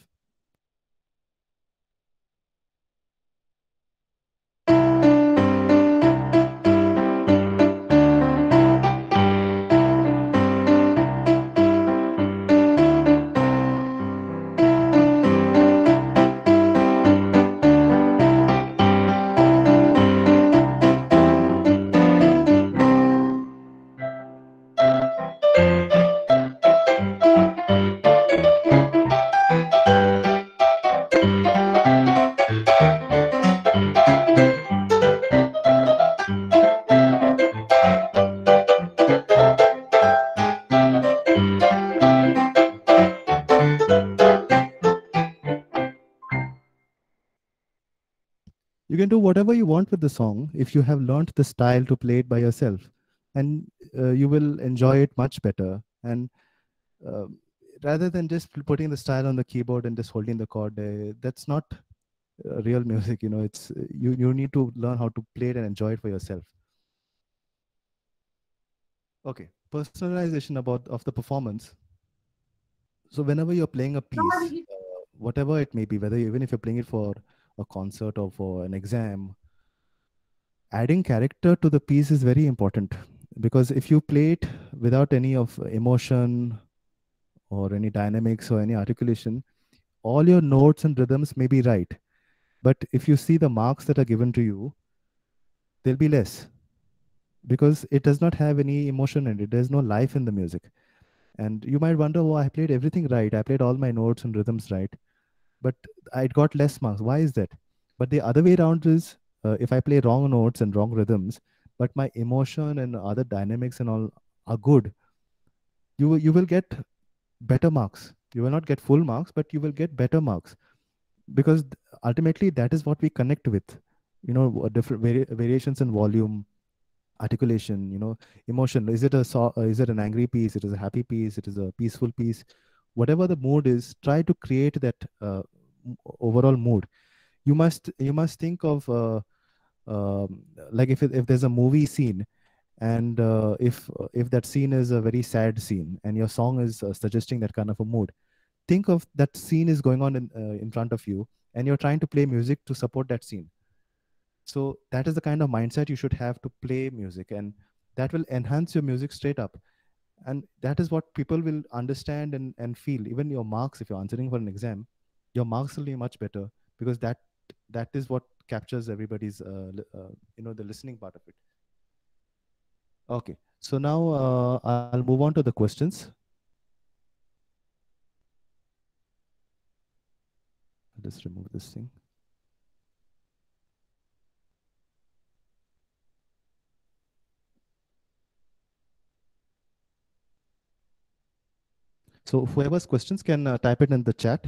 want with the song if you have learned the style to play it by yourself and uh, you will enjoy it much better. And uh, rather than just putting the style on the keyboard and just holding the chord uh, that's not uh, real music you know it's you you need to learn how to play it and enjoy it for yourself. Okay personalization about of the performance. So whenever you're playing a piece uh, whatever it may be whether even if you're playing it for a concert or for an exam adding character to the piece is very important because if you play it without any of emotion or any dynamics or any articulation all your notes and rhythms may be right. But if you see the marks that are given to you there'll be less because it does not have any emotion in it. There's no life in the music. And you might wonder oh i played everything right. I played all my notes and rhythms right. But I got less marks. Why is that? But the other way around is uh, if I play wrong notes and wrong rhythms, but my emotion and other dynamics and all are good, you will, you will get better marks. You will not get full marks, but you will get better marks because ultimately that is what we connect with. You know, different vari- variations in volume, articulation. You know, emotion. Is it a so- is it an angry piece? It is a happy piece. It is a peaceful piece whatever the mood is try to create that uh, overall mood you must you must think of uh, um, like if, if there's a movie scene and uh, if if that scene is a very sad scene and your song is uh, suggesting that kind of a mood think of that scene is going on in, uh, in front of you and you're trying to play music to support that scene. So that is the kind of mindset you should have to play music and that will enhance your music straight up. And that is what people will understand and, and feel. Even your marks if you're answering for an exam your marks will be much better because that that is what captures everybody's uh, uh, you know the listening part of it okay so now uh, i'll move on to the questions just remove this thing So whoever's questions can uh, type it in the chat.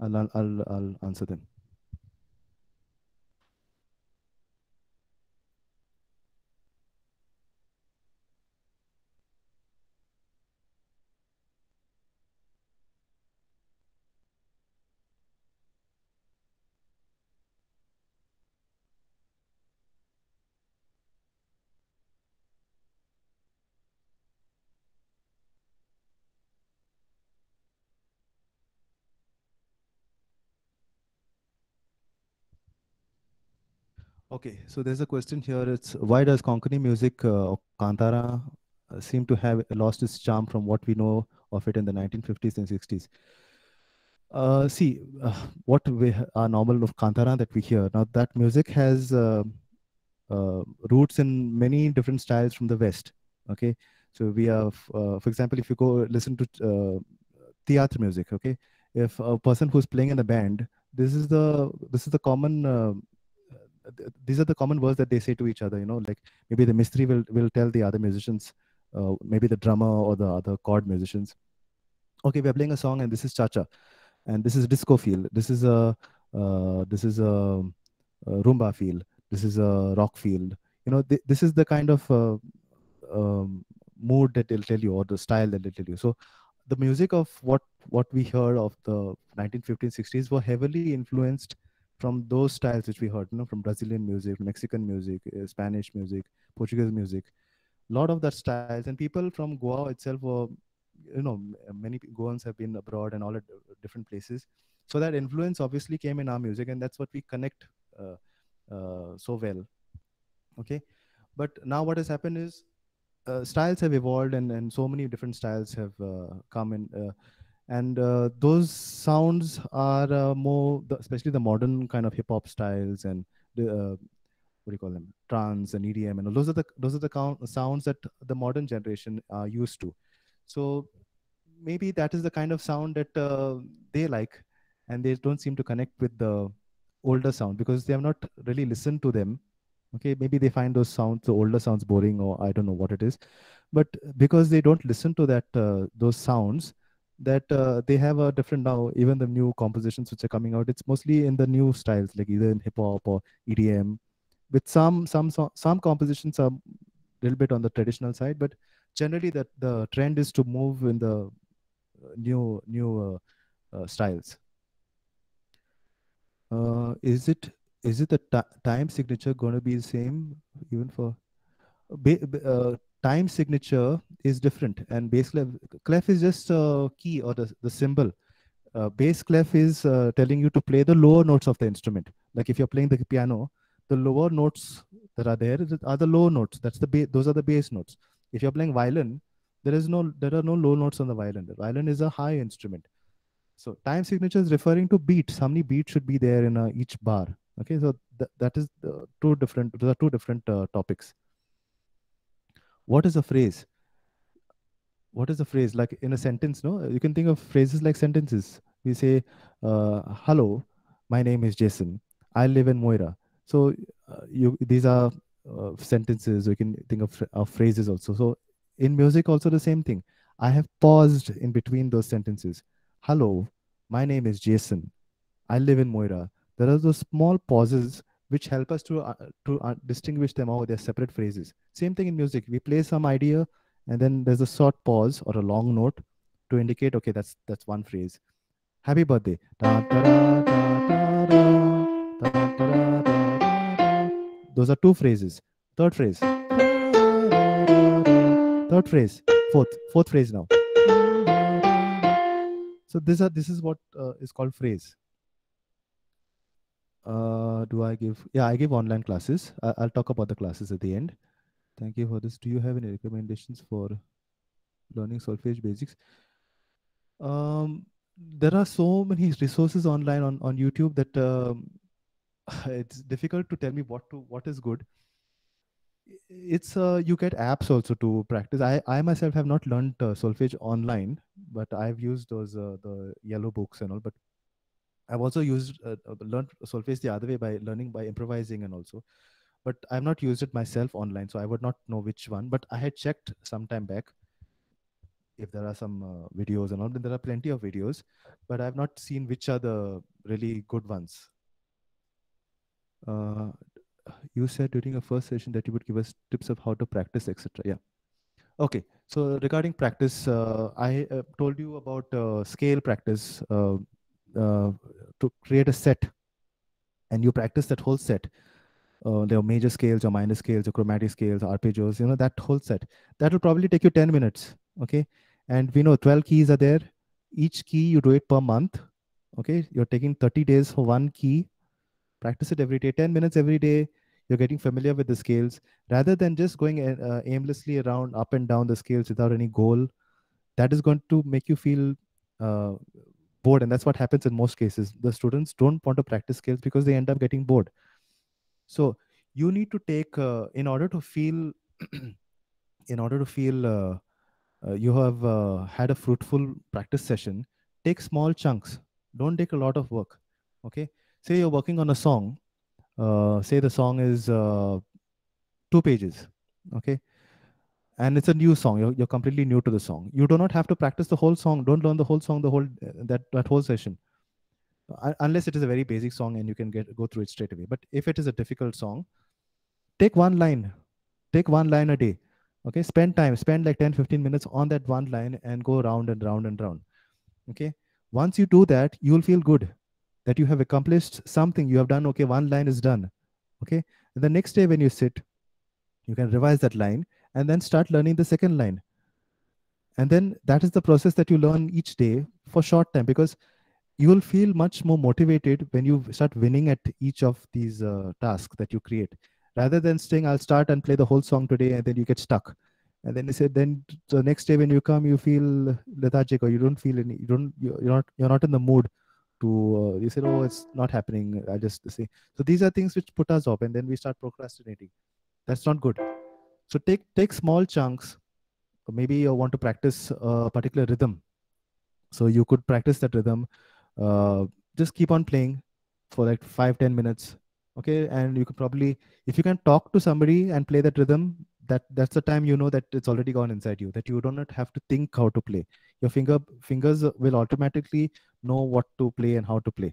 I'll, I'll, I'll answer them. Okay, so there's a question here. It's why does Konkani music uh, Kantara uh, seem to have lost its charm from what we know of it in the 1950s and 60s? Uh, see, uh, what we are normal of Kantara that we hear now, that music has uh, uh, roots in many different styles from the West. Okay, so we have, uh, for example, if you go listen to theater music, okay, if a person who's playing in a band, this is the this is the common uh, these are the common words that they say to each other you know like maybe the mystery will will tell the other musicians uh, maybe the drummer or the other chord musicians okay we're playing a song and this is cha-cha and this is disco feel this is a uh, this is a, a, rumba feel this is a rock feel you know th- this is the kind of uh, um, mood that they'll tell you or the style that they'll tell you. So the music of what what we heard of the 1950s 60s were heavily influenced from those styles which we heard you know from brazilian music mexican music uh, spanish music portuguese music a lot of that styles. And people from goa itself were you know many goans have been abroad and all at different places. So that influence obviously came in our music and that's what we connect uh, uh, so well. Okay? But now what has happened is uh, styles have evolved and, and so many different styles have uh, come in uh, and uh, those sounds are uh, more the, especially the modern kind of hip hop styles and the uh, what do you call them? Trance and edm and those are the those are the count, sounds that the modern generation are used to. So maybe that is the kind of sound that they like and they don't seem to connect with the older sound because they have not really listened to them. Okay maybe they find those sounds the older sounds boring or i don't know what it is. But because they don't listen to that uh, those sounds that uh, they have a different now even the new compositions which are coming out it's mostly in the new styles like either in hip hop or edm with some some some compositions are a little bit on the traditional side but generally that the trend is to move in the uh, new new uh, uh, styles. Uh, is it is it the time signature going to be the same even for uh, time signature is different. And bass clef, clef is just a key or the, the symbol. Uh, bass clef is uh, telling you to play the lower notes of the instrument. Like if you're playing the piano the lower notes that are there are the low notes. That's the those are the bass notes. If you're playing violin there is no there are no low notes on the violin. The violin is a high instrument. So time signature is referring to beats. How many beats should be there in uh, each bar? Okay so th that is two different those are two different uh, topics what is a phrase? What is a phrase? Like in a sentence no? You can think of phrases like sentences. We say uh, hello my name is jason. I live in moira. So uh, you these are uh, sentences. You can think of, of phrases also. So in music also the same thing. I have paused in between those sentences. Hello my name is jason. I live in moira. There are those small pauses which help us to uh, to uh, distinguish them out. They're separate phrases. Same thing in music. We play some idea, and then there's a short pause or a long note to indicate, okay, that's that's one phrase. Happy birthday. Those are two phrases. Third phrase. Third phrase. Fourth. Fourth phrase now. So this are this is what uh, is called phrase uh, do I give? Yeah, I give online classes. I, will talk about the classes at the end. Thank you for this. Do you have any recommendations for learning solfege basics? Um, there are so many resources online on, on YouTube that um, *sighs* it's difficult to tell me what to what is good. It's uh, you get apps also to practice. I I myself have not learned uh, solfege online, but I've used those uh, the yellow books and all. But I've also used uh, uh, learned solfege the other way by learning by improvising and also, but I've not used it myself online, so I would not know which one. But I had checked some time back if there are some uh, videos and all. Then there are plenty of videos, but I've not seen which are the really good ones. Uh, you said during a first session that you would give us tips of how to practice, etc. Yeah. Okay. So regarding practice, uh, I uh, told you about uh, scale practice uh, to create a set. And you practice that whole set. Uh, there are major scales or minor scales or chromatic scales arpeggios you know that whole set. That will probably take you 10 minutes okay? And we know 12 keys are there. Each key you do it per month okay? You're taking 30 days for one key. Practice it every day 10 minutes every day. You're getting familiar with the scales. Rather than just going uh, aimlessly around up and down the scales without any goal that is going to make you feel uh, bored and that's what happens in most cases. The students don't want to practice skills because they end up getting bored. So you need to take uh, in order to feel *clears throat* in order to feel uh, uh, you have uh, had a fruitful practice session take small chunks. Don't take a lot of work okay? Say you're working on a song uh, say the song is uh, two pages okay and it's a new song. You're, you're completely new to the song. You do not have to practice the whole song. Don't learn the whole song the whole that that whole session. Uh, unless it is a very basic song and you can get go through it straight away. But if it is a difficult song take one line. Take one line a day. Okay? Spend time. Spend like 10 15 minutes on that one line and go round and round and round. Okay? Once you do that you'll feel good that you have accomplished something. You have done okay one line is done. Okay? And the next day when you sit you can revise that line and then start learning the second line. And then that is the process that you learn each day for short time because you will feel much more motivated when you start winning at each of these uh, tasks that you create. Rather than saying i'll start and play the whole song today and then you get stuck. And then you said then the next day when you come you feel lethargic or you don't feel any you don't you're not you're not in the mood to uh, you said oh it's not happening. I just say so these are things which put us off and then we start procrastinating. That's not good so take take small chunks. Maybe you want to practice a particular rhythm. So you could practice that rhythm. Uh, just keep on playing for like five ten minutes okay? And you could probably if you can talk to somebody and play that rhythm that that's the time you know that it's already gone inside you that you do not have to think how to play. Your finger fingers will automatically know what to play and how to play.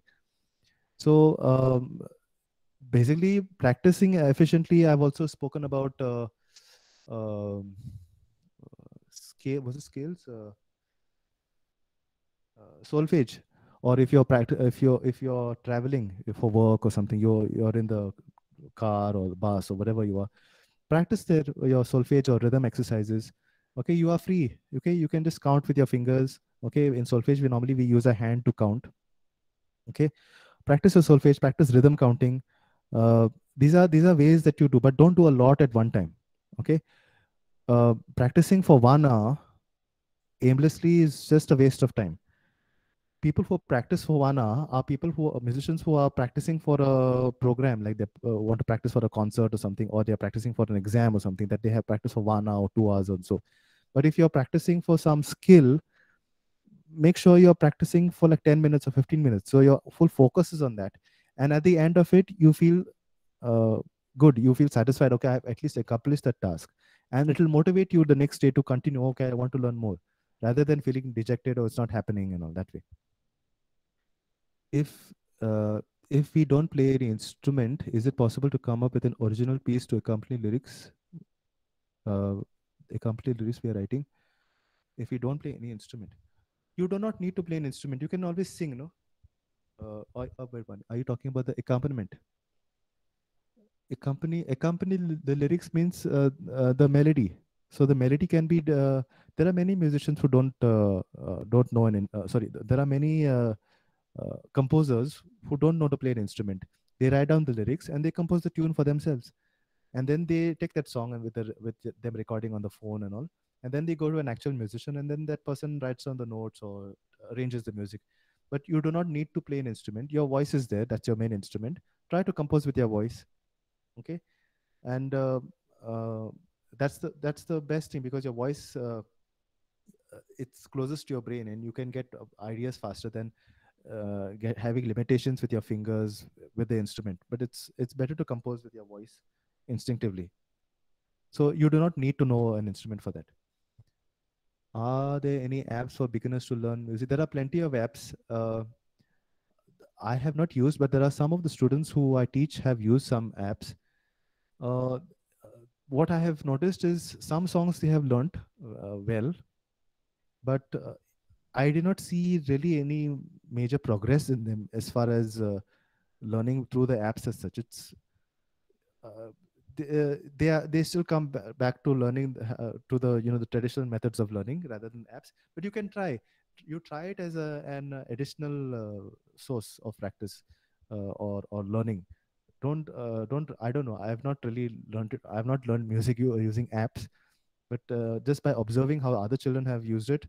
So um, basically practicing efficiently i've also spoken about uh, uh, scale was it scales? Uh, uh, solfege. Or if you're practice if you're if you're traveling for work or something you're you're in the car or the bus or whatever you are practice their your solfege or rhythm exercises. Okay you are free. Okay you can just count with your fingers. Okay in solfege we normally we use a hand to count. Okay practice your solfege practice rhythm counting. Uh, these are these are ways that you do but don't do a lot at one time okay? Uh, practicing for one hour aimlessly is just a waste of time. People who practice for one hour are people who are musicians who are practicing for a program like they uh, want to practice for a concert or something or they're practicing for an exam or something that they have practiced for one hour or two hours or so. But if you're practicing for some skill make sure you're practicing for like 10 minutes or 15 minutes. So your full focus is on that. And at the end of it you feel uh, good you feel satisfied okay i've at least accomplished that task and it will motivate you the next day to continue okay i want to learn more rather than feeling dejected or it's not happening and all that way if uh, if we don't play any instrument, is it possible to come up with an original piece to accompany lyrics? Uh, accompany lyrics we are writing. If we don't play any instrument, you do not need to play an instrument. You can always sing, no? Uh, are you talking about the accompaniment? Accompany accompany the lyrics means uh, uh, the melody. So the melody can be. Uh, there are many musicians who don't uh, uh, don't know an. Uh, sorry, there are many composers who don't know to play an instrument. They write down the lyrics and they compose the tune for themselves, and then they take that song and with with them recording on the phone and all, and then they go to an actual musician, and then that person writes down the notes or arranges the music. But you do not need to play an instrument. Your voice is there. That's your main instrument. Try to compose with your voice. Okay, and uh, uh, that's the that's the best thing because your voice uh, it's closest to your brain and you can get ideas faster than uh, get having limitations with your fingers with the instrument. But it's it's better to compose with your voice instinctively. So you do not need to know an instrument for that. Are there any apps for beginners to learn music? There are plenty of apps uh, i have not used but there are some of the students who i teach have used some apps uh, what i have noticed is some songs they have learned uh, well but uh, I did not see really any major progress in them as far as uh, learning through the apps as such. It's uh, they, are they still come back to learning uh, to the you know the traditional methods of learning rather than apps. But you can try. You try it as a, an additional uh, source of practice uh, or or learning. Don't don't I don't know. I have not really learned it. I have not learned music using apps, but just by observing how other children have used it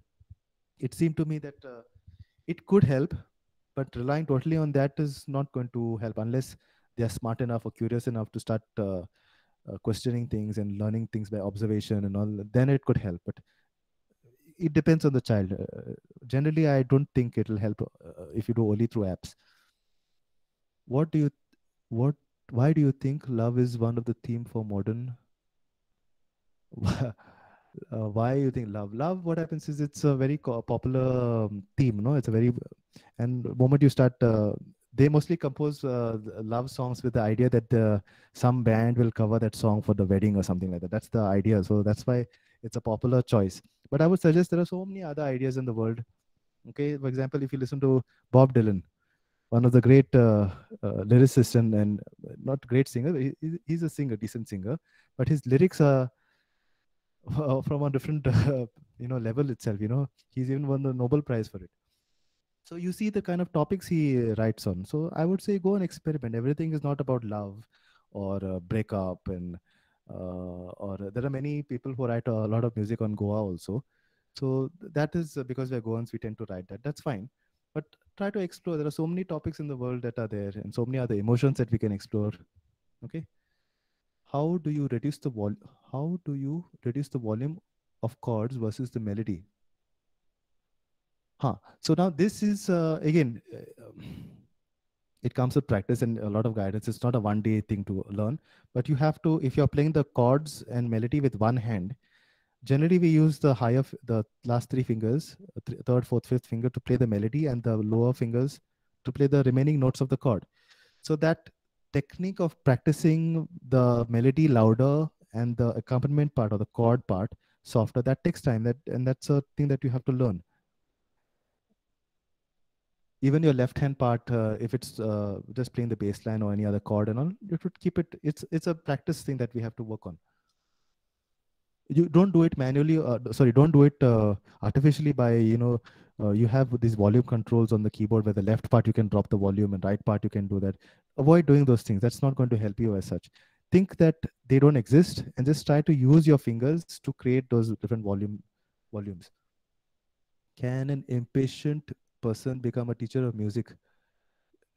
it seemed to me that it could help, but relying totally on that is not going to help unless they are smart enough or curious enough to start uh, uh, questioning things and learning things by observation and all. Then it could help, but it depends on the child. Uh, generally, I don't think it will help uh, if you do only through apps. What do you, what, why do you think love is one of the theme for modern? *laughs* uh, why you think love love what happens is it's a very popular um, theme no it's a very and moment you start uh, they mostly compose uh, love songs with the idea that the, some band will cover that song for the wedding or something like that. That's the idea. So that's why it's a popular choice. But I would suggest there are so many other ideas in the world. Okay, for example, if you listen to Bob Dylan, one of the great uh, uh, lyricists and, and not great singer, he, he's a singer, decent singer, but his lyrics are *laughs* from a different *laughs* you know level itself. You know, he's even won the Nobel Prize for it so you see the kind of topics he writes on. So i would say go and experiment. Everything is not about love or uh, breakup and uh, or there are many people who write a lot of music on goa also. So that is uh, because we're goans we tend to write that. That's fine. But try to explore. There are so many topics in the world that are there and so many other emotions that we can explore. Okay? How do you reduce the vol how do you reduce the volume of chords versus the melody Huh. So now this is uh, again, it comes with practice and a lot of guidance. It's not a one day thing to learn, but you have to, if you're playing the chords and melody with one hand, generally we use the higher, the last three fingers, th third, fourth, fifth finger to play the melody and the lower fingers to play the remaining notes of the chord. So that technique of practicing the melody louder and the accompaniment part or the chord part softer, that takes time that, and that's a thing that you have to learn even your left hand part uh, if it's uh, just playing the bass line or any other chord and all you should keep it it's it's a practice thing that we have to work on. You don't do it manually uh, sorry don't do it uh, artificially by you know uh, you have these volume controls on the keyboard where the left part you can drop the volume and right part you can do that. Avoid doing those things. That's not going to help you as such. Think that they don't exist and just try to use your fingers to create those different volume volumes. Can an impatient person become a teacher of music?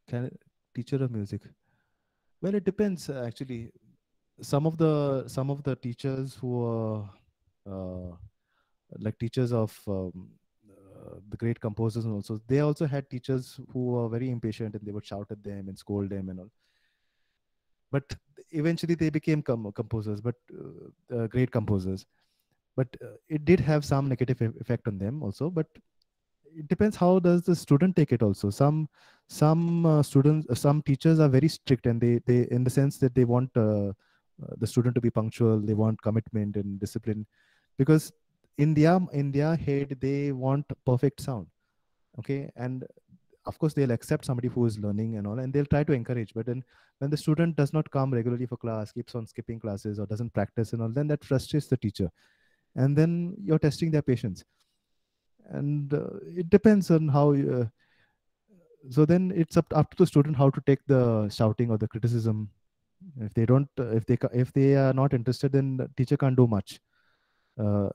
Can teacher of music? Well, it depends uh, actually. Some of the some of the teachers who are uh, like teachers of um, uh, the great composers and also they also had teachers who were very impatient and they would shout at them and scold them and all but eventually they became com composers but uh, uh, great composers but uh, it did have some negative effect on them also but it depends how does the student take it also. Some some uh, students uh, some teachers are very strict and they they in the sense that they want uh, uh, the student to be punctual they want commitment and discipline. Because in their in their head they want perfect sound okay? And of course they'll accept somebody who is learning and all and they'll try to encourage. But then when the student does not come regularly for class keeps on skipping classes or doesn't practice and all then that frustrates the teacher. And then you're testing their patience and uh, it depends on how you, uh, so then it's up, up to the student how to take the shouting or the criticism. If they don't uh, if they if they are not interested then the teacher can't do much. Uh,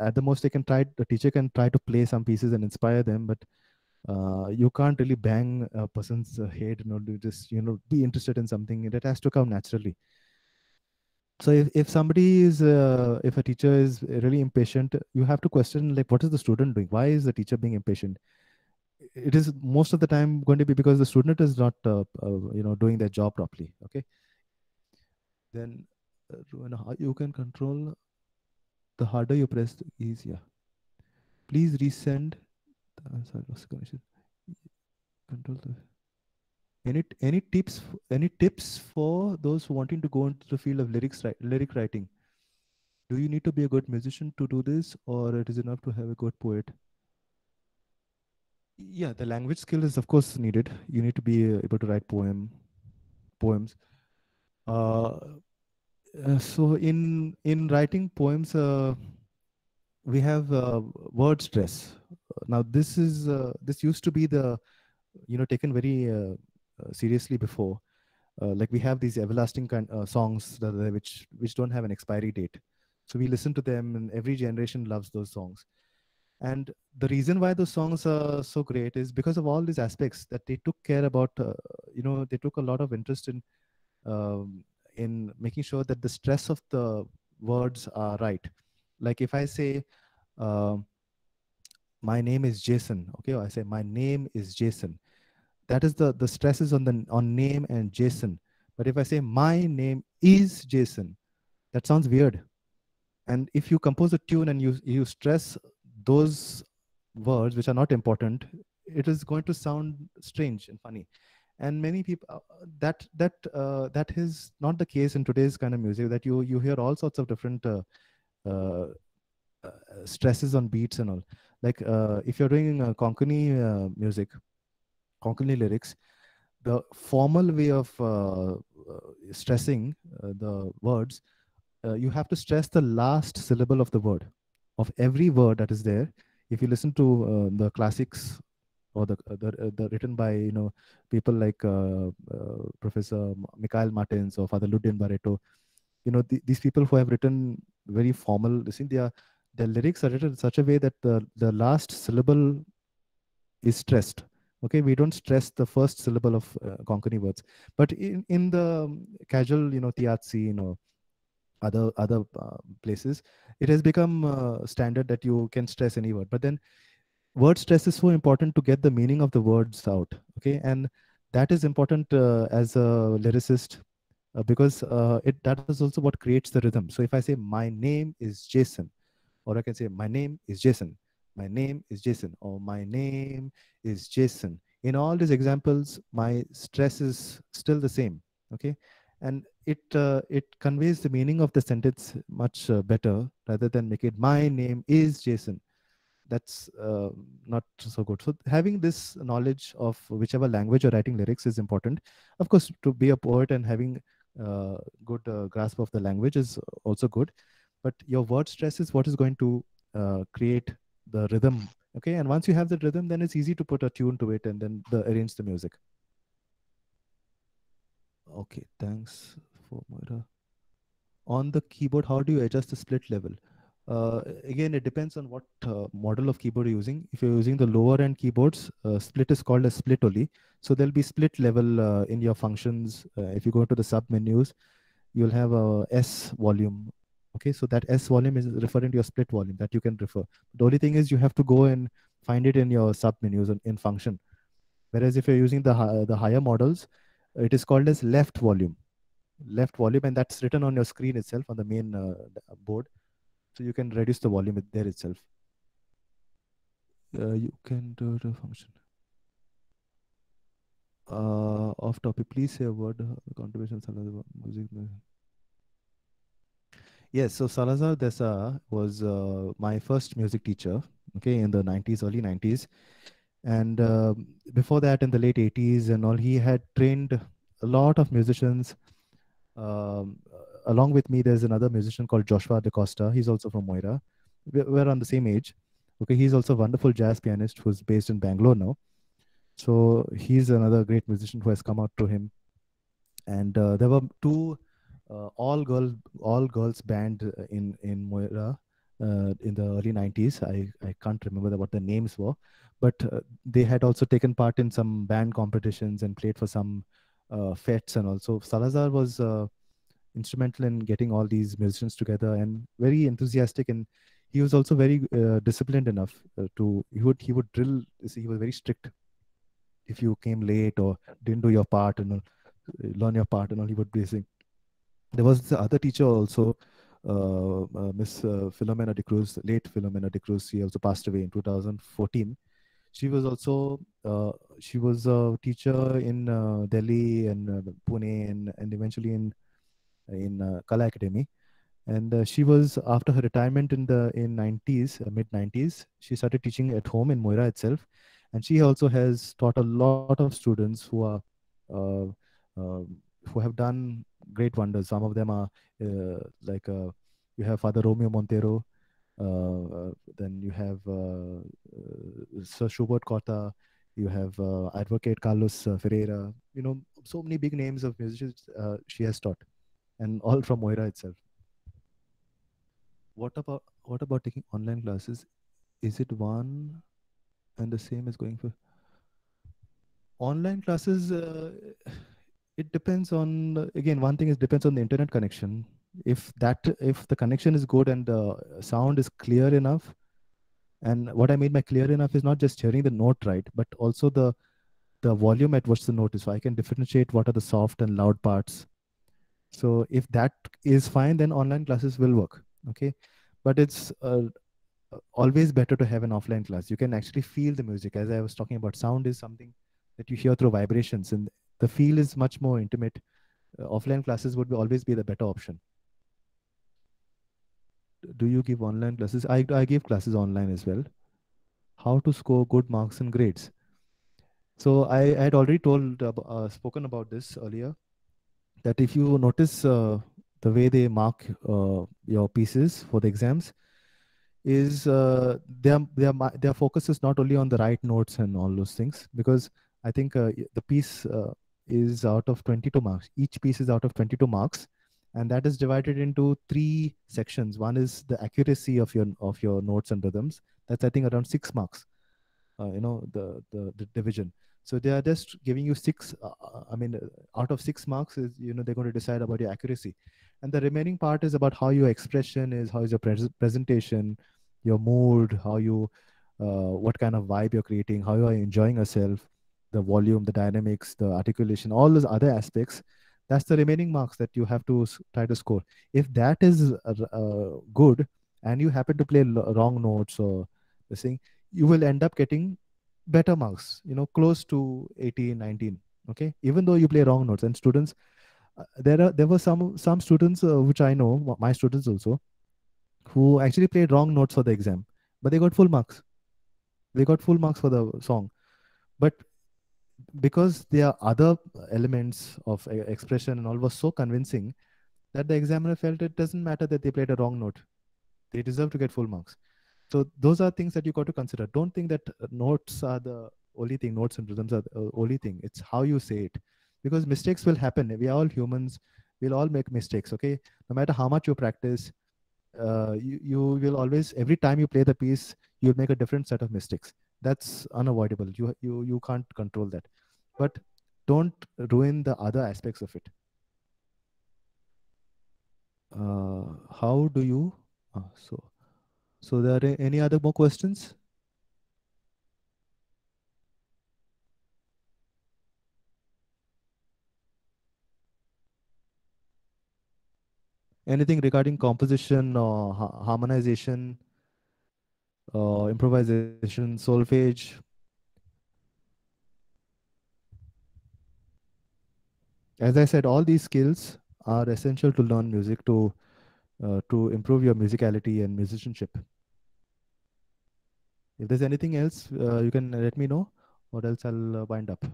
at the most they can try the teacher can try to play some pieces and inspire them but uh, you can't really bang a person's head you know to just you know be interested in something that has to come naturally so if, if somebody is uh, if a teacher is really impatient you have to question like what is the student doing? Why is the teacher being impatient? It is most of the time going to be because the student is not uh, uh, you know doing their job properly okay? Then uh, you can control the harder you press the easier. Please resend the, sorry, control the any any tips any tips for those wanting to go into the field of lyrics lyric writing? Do you need to be a good musician to do this, or it is enough to have a good poet? Yeah, the language skill is of course needed. You need to be able to write poem poems. Uh, uh, so in in writing poems, uh, we have uh, word stress. Now this is uh, this used to be the you know taken very uh, uh, seriously before. Uh, like we have these everlasting kind uh, songs which which don't have an expiry date, so we listen to them, and every generation loves those songs. And the reason why those songs are so great is because of all these aspects that they took care about. you know, they took a lot of interest in um, in making sure that the stress of the words are right. Like if I say, uh, my name is Jason, okay, or I say, my name is Jason that is the the stress is on the on name and jason. But if i say my name is jason that sounds weird. And if you compose a tune and you you stress those words which are not important it is going to sound strange and funny. And many people uh, that that uh, that is not the case in today's kind of music that you you hear all sorts of different uh, uh, uh stresses on beats and all. Like uh, if you're doing konkani music konkani lyrics the formal way of stressing the words you have to stress the last syllable of the word of every word that is there if you listen to the classics or the uh, the, uh, the written by you know people like uh, Professor Mikhail Martins or Father Lourdino Barreto. You know the, these people who have written very formal. Listen, their their lyrics are written in such a way that the the last syllable is stressed. Okay, we don't stress the first syllable of uh, Konkani words, but in in the casual, you know, tiatsi, you know, other other uh, places, it has become uh, standard that you can stress any word. But then word stress is so important to get the meaning of the words out okay? And that is important uh, as a lyricist uh, because uh, it that is also what creates the rhythm. So if i say my name is jason or i can say my name is jason my name is jason or my name is jason. In all these examples my stress is still the same okay? And it uh, it conveys the meaning of the sentence much uh, better rather than make it my name is jason. That's uh, not so good. So having this knowledge of whichever language you're writing lyrics is important. Of course to be a poet and having uh, good uh, grasp of the language is also good. But your word stress is what is going to uh, create the rhythm okay and once you have the rhythm then it's easy to put a tune to it and then the, arrange the music okay thanks for Moira. on the keyboard how do you adjust the split level uh, again, it depends on what uh, model of keyboard you're using. If you're using the lower end keyboards, uh, split is called a split only. So there'll be split level uh, in your functions. Uh, if you go to the sub menus, you'll have a S volume. Okay, so that S volume is referring to your split volume that you can refer. The only thing is you have to go and find it in your sub menus in function. Whereas if you're using the, the higher models, it is called as left volume. Left volume, and that's written on your screen itself on the main uh, board so you can reduce the volume there itself. Uh, you can do the function. Uh, off topic, please say a word. Uh, contribution Salazar music. Yes, so Salazar Dessa was uh, my first music teacher. Okay, in the 90s, early 90s, and uh, before that, in the late 80s and all, he had trained a lot of musicians. Um, along with me, there's another musician called Joshua DaCosta. He's also from Moira. We're on the same age. Okay, he's also a wonderful jazz pianist who's based in Bangalore now. So he's another great musician who has come out to him. And uh, there were two uh, all girl all girls band in in Moira uh, in the early 90s. I, I can't remember what the names were, but uh, they had also taken part in some band competitions and played for some uh, and also. Salazar was uh, instrumental in getting all these musicians together and very enthusiastic and he was also very uh, disciplined enough uh, to he would he would drill he was very strict if you came late or didn't do your part and learn your part and all he would be saying there was the other teacher also uh, uh, miss uh, philomena de cruz late philomena de cruz she also passed away in 2014 she was also uh, she was a teacher in uh, delhi and uh, pune and, and eventually in in uh, Kala Academy. And she was after her retirement in the in 90s, uh, mid 90s, she started teaching at home in Moira itself, and she also has taught a lot of students who are who have done great wonders. Some of them are uh, like uh, you have Father Romeo Monteiro, uh, uh, then you have uh, uh, Sir Schubert Corta, you have Advocate Carlos Ferreira, you know, so many big names of musicians she has taught and all from Moira itself. What about what about taking online classes? Is it one and the same as going for online classes? It depends on again one thing is depends on the internet connection. If that if the connection is good and the sound is clear enough, and what I mean by clear enough is not just hearing the note right, but also the the volume at which the note is. So I can differentiate what are the soft and loud parts so if that is fine then online classes will work okay but it's uh, always better to have an offline class you can actually feel the music as i was talking about sound is something that you hear through vibrations and the feel is much more intimate. Uh, offline classes would be always be the better option. Do you give online classes? I, I give classes online as well. How to score good marks and grades. So I, I had already told, uh, uh, spoken about this earlier, that if you notice uh, the way they mark uh, your pieces for the exams, is uh, their their their focus is not only on the right notes and all those things because I think uh, the piece uh, is out of 22 marks. Each piece is out of 22 marks, and that is divided into three sections. One is the accuracy of your of your notes and rhythms. That's I think around six marks. Uh, you know the, the, the division. So they are just giving you six. Uh, uh, I mean, out of six marks is you know they're going to decide about your accuracy, and the remaining part is about how your expression is, how is your pres presentation, your mood, how you, what kind of vibe you're creating, how you are enjoying yourself the volume, the dynamics, the articulation, all those other aspects, that's the remaining marks that you have to try to score. If that is uh, uh, good and you happen to play wrong notes or the thing, you will end up getting better marks, you know, close to 18, 19. Okay. Even though you play wrong notes and students, uh, there are, there were some, some students, uh, which I know, my students also, who actually played wrong notes for the exam, but they got full marks. They got full marks for the song. But because there are other elements of expression and all was so convincing that the examiner felt it doesn't matter that they played a wrong note. They deserve to get full marks. So those are things that you got to consider. Don't think that notes are the only thing, notes and rhythms are the only thing. It's how you say it. Because mistakes will happen. We are all humans. We'll all make mistakes, okay? No matter how much you practice, uh, you, you will always, every time you play the piece, you'll make a different set of mistakes that's unavoidable. You you you can't control that. But don't ruin the other aspects of it. Uh, how do you uh, so so there are any other more questions? Anything regarding composition or harmonization uh, improvisation, solfege. As I said, all these skills are essential to learn music to uh, to improve your musicality and musicianship. If there's anything else, uh, you can let me know, or else I'll uh, wind up.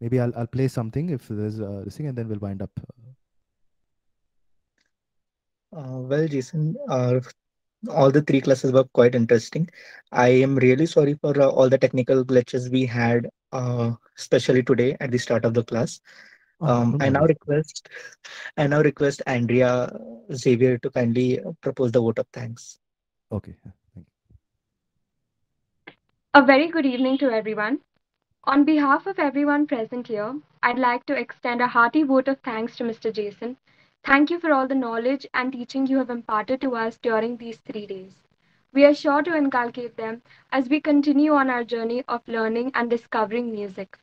Maybe I'll I'll play something if there's uh, this thing, and then we'll wind up. Uh, well, Jason, uh, all the three classes were quite interesting. I am really sorry for uh, all the technical glitches we had, uh, especially today at the start of the class. Oh, um, I now request, I now request Andrea Xavier to kindly propose the vote of thanks. Okay. Thank you. A very good evening to everyone. On behalf of everyone present here, I'd like to extend a hearty vote of thanks to Mr. Jason Thank you for all the knowledge and teaching you have imparted to us during these three days. We are sure to inculcate them as we continue on our journey of learning and discovering music.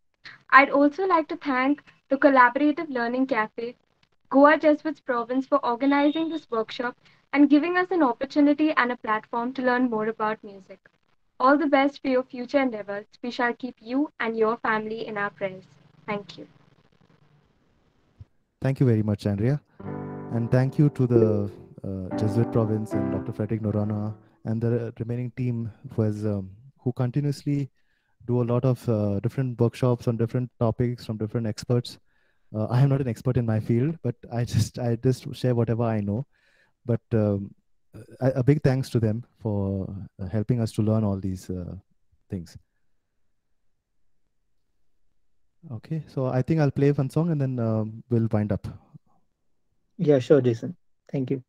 I'd also like to thank the Collaborative Learning Cafe, Goa Jesuits Province for organizing this workshop and giving us an opportunity and a platform to learn more about music. All the best for your future endeavors. We shall keep you and your family in our prayers. Thank you. Thank you very much, Andrea. And thank you to the uh, Jesuit province and Dr. Frederick Noronha and the remaining team who has um, who continuously do a lot of uh, different workshops on different topics from different experts. Uh, I am not an expert in my field, but I just I just share whatever I know. But um, a, a, big thanks to them for uh, helping us to learn all these uh, things. Okay, so I think I'll play one song and then um, we'll wind up. Yeah, sure, Jason. Thank you.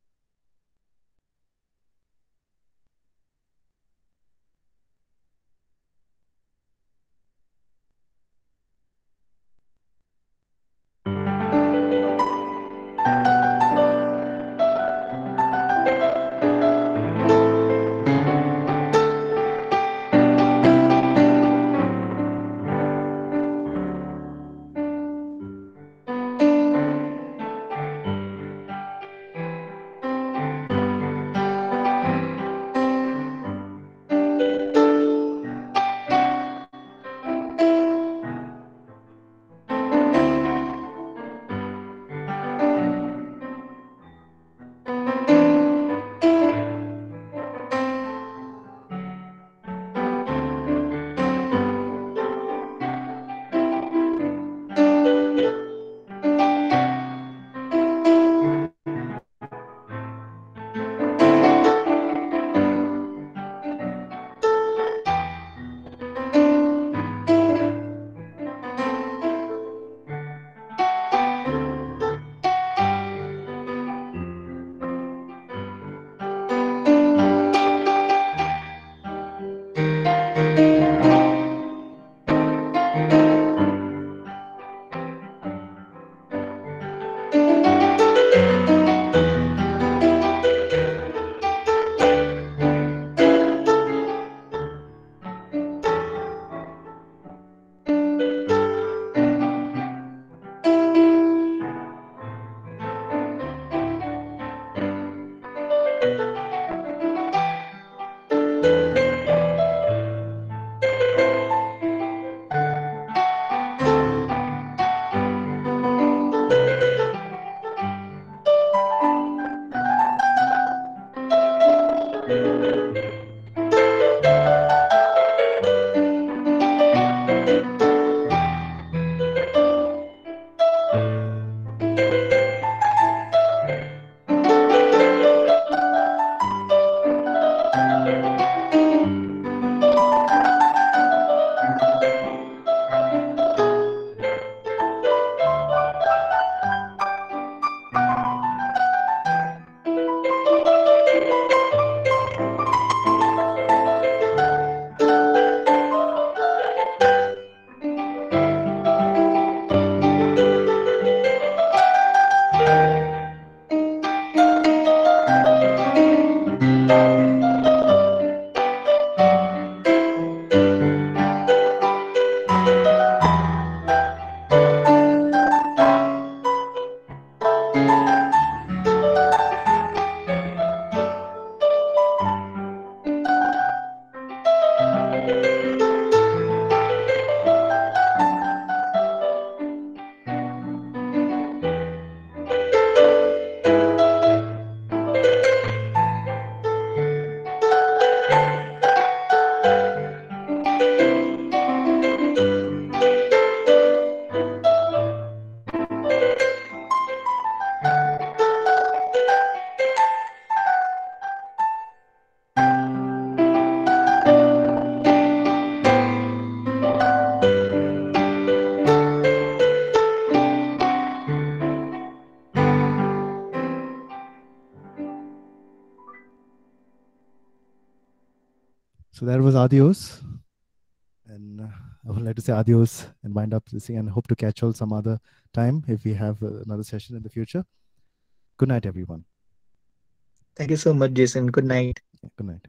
Adios. And uh, I would like to say adios and wind up this thing and hope to catch all some other time if we have uh, another session in the future. Good night, everyone. Thank you so much, Jason. Good night. Good night.